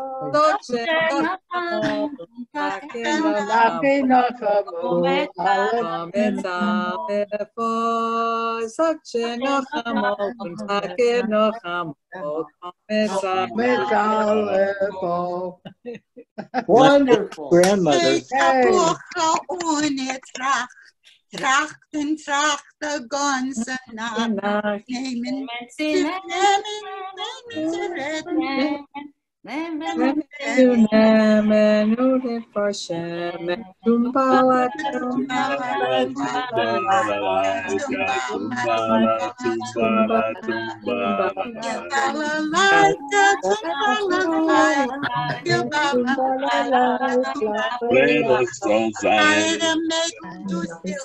Speaker 27: Tyrell, Bossier Land,
Speaker 23: Lachen noch einmal, alle mit alle Bock.
Speaker 1: Wonderful.
Speaker 20: Grandmother.
Speaker 19: Hey. Sie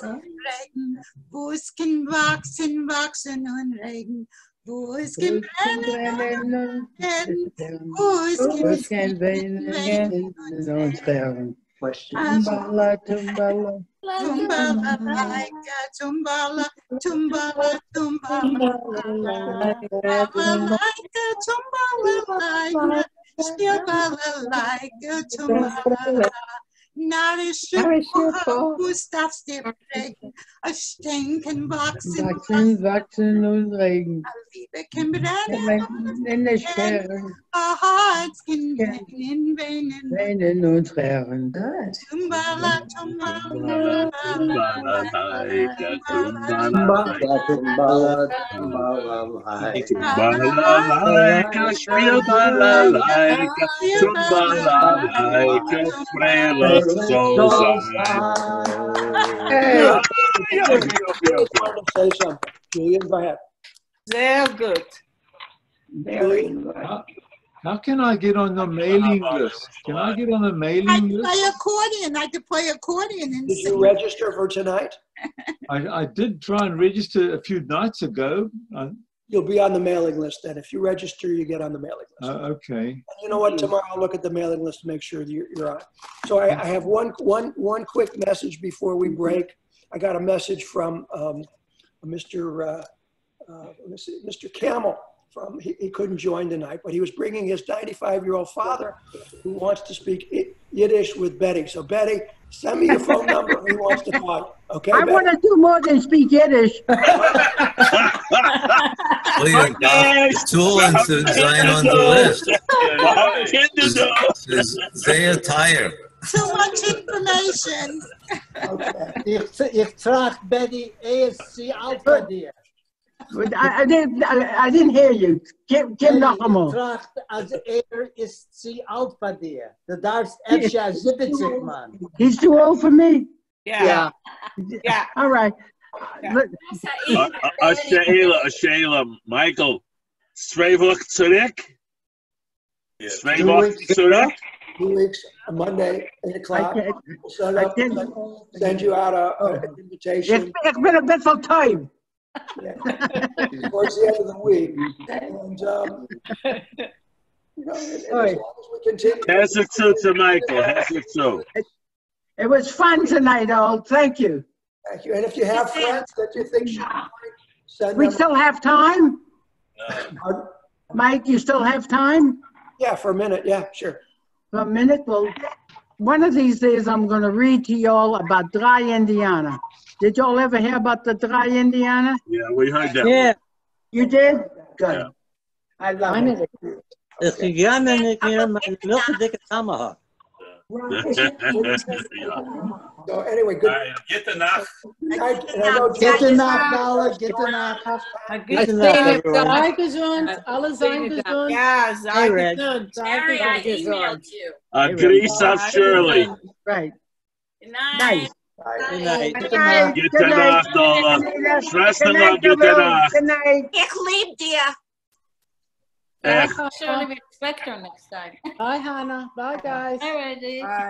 Speaker 19: retten. Busken wachsen, wachsen und regen. Busken brennen und brennen. Busken
Speaker 23: Busken brennen und brennen. Tumbala, tumbala.
Speaker 19: Tumbala, like a tumbala, tumbala, tumbala, tumbala, like a tumbala, like a tumbala, like a tumbala. Naar de schip, Gustav Stipprig, a stinken wachsen,
Speaker 23: Wachsen, wachsen und regen.
Speaker 19: Liebe kann brennen,
Speaker 23: In der Sperren,
Speaker 19: a Herz kann brennen, brennen,
Speaker 23: weinen und rehren.
Speaker 19: tumbala, tumbala,
Speaker 5: Hey. Say something. Julian, go ahead.
Speaker 27: Sehr gut.
Speaker 23: Very
Speaker 25: good. How, how can I get on the mailing list? Can I get on the mailing list?
Speaker 19: I play accordion, I could play accordion and
Speaker 5: Did
Speaker 19: sing.
Speaker 5: you register for tonight?
Speaker 25: I, I did try and register a few nights ago. Uh,
Speaker 5: You'll be on the mailing list then. If you register, you get on the mailing list.
Speaker 25: uh, okay.
Speaker 5: And you know what? Tomorrow I'll look at the mailing list to make sure that you're, you're on. So I, I have one, one, one quick message before we break. I got a message from um, Mr. Uh, uh, Mr. Camel from, he, he couldn't join tonight, but he was bringing his 95-year-old father who wants to speak Yiddish with Betty. So Betty, send me your phone number. He wants to talk. Okay,
Speaker 23: I
Speaker 5: Betty?
Speaker 23: want to do more than speak Yiddish.
Speaker 6: William, Zullen zu sein on the list. Es ist sehr teuer.
Speaker 19: Too much information.
Speaker 1: Ich, ich trage Betty ESC Alpha dir.
Speaker 23: But I, I didn't, I, I didn't hear you. Kim, Kim noch
Speaker 1: Ich
Speaker 23: einmal.
Speaker 1: trage, als er ist sie Alpha dir. Du darfst Efsha 70, Mann.
Speaker 23: He's too old for me?
Speaker 27: Yeah.
Speaker 23: Yeah. All right. Look, uh,
Speaker 2: A uh, uh, Sheila, a Sheila, Michael, twee Wochen zurück? Zwei
Speaker 5: Two weeks, Monday, eight o'clock.
Speaker 23: can't-
Speaker 5: We'll send you out a, a- an
Speaker 23: Ich,
Speaker 5: invitation
Speaker 23: ich bin ein bisschen time.
Speaker 5: towards the end of the week. And, um, you know, and- and as long as we continue.
Speaker 2: Herzlich zu zu Michael, herzlich zu.
Speaker 23: It was fun tonight, all. Thank you.
Speaker 5: Thank you. And if you have friends that you think should join, send
Speaker 23: We
Speaker 5: them.
Speaker 23: still have time?
Speaker 5: Pardon?
Speaker 23: Mike, you still have time?
Speaker 5: Yeah, for a minute. Yeah, sure.
Speaker 23: For a minute? Well, one of these days I'm going to read to y'all about Dry Indiana. Did y'all ever hear about the Dry Indiana?
Speaker 2: Yeah, we heard that.
Speaker 23: Yeah. You did? Good.
Speaker 2: Yeah.
Speaker 23: I love
Speaker 20: I
Speaker 23: it.
Speaker 20: Es gegangen mit mir meine milchige Tomahawk.
Speaker 5: So anyway, good.
Speaker 10: Get the knock.
Speaker 5: night. And I know
Speaker 1: Get the
Speaker 5: George-
Speaker 1: knock, Nala, get the knock.
Speaker 20: Gute Nacht, everyone.
Speaker 13: Sei gesund, alle seien gesund.
Speaker 27: Ja,
Speaker 20: Hey,
Speaker 27: sei
Speaker 20: Red.
Speaker 27: gesund, sei
Speaker 22: Jerry, I
Speaker 27: gesund.
Speaker 22: emailed you.
Speaker 2: Uh, Grease up Shirley.
Speaker 23: Right.
Speaker 22: Good night.
Speaker 23: Nice.
Speaker 20: Good night.
Speaker 1: Get the knock.
Speaker 2: Get the knock, Nola. Schwester, get the knock.
Speaker 23: Good night.
Speaker 19: Ich lieb dir.
Speaker 13: Bye,
Speaker 24: Surely we expect her next time.
Speaker 13: Bye, Hannah. Bye, guys.
Speaker 24: Alrighty.
Speaker 13: Bye.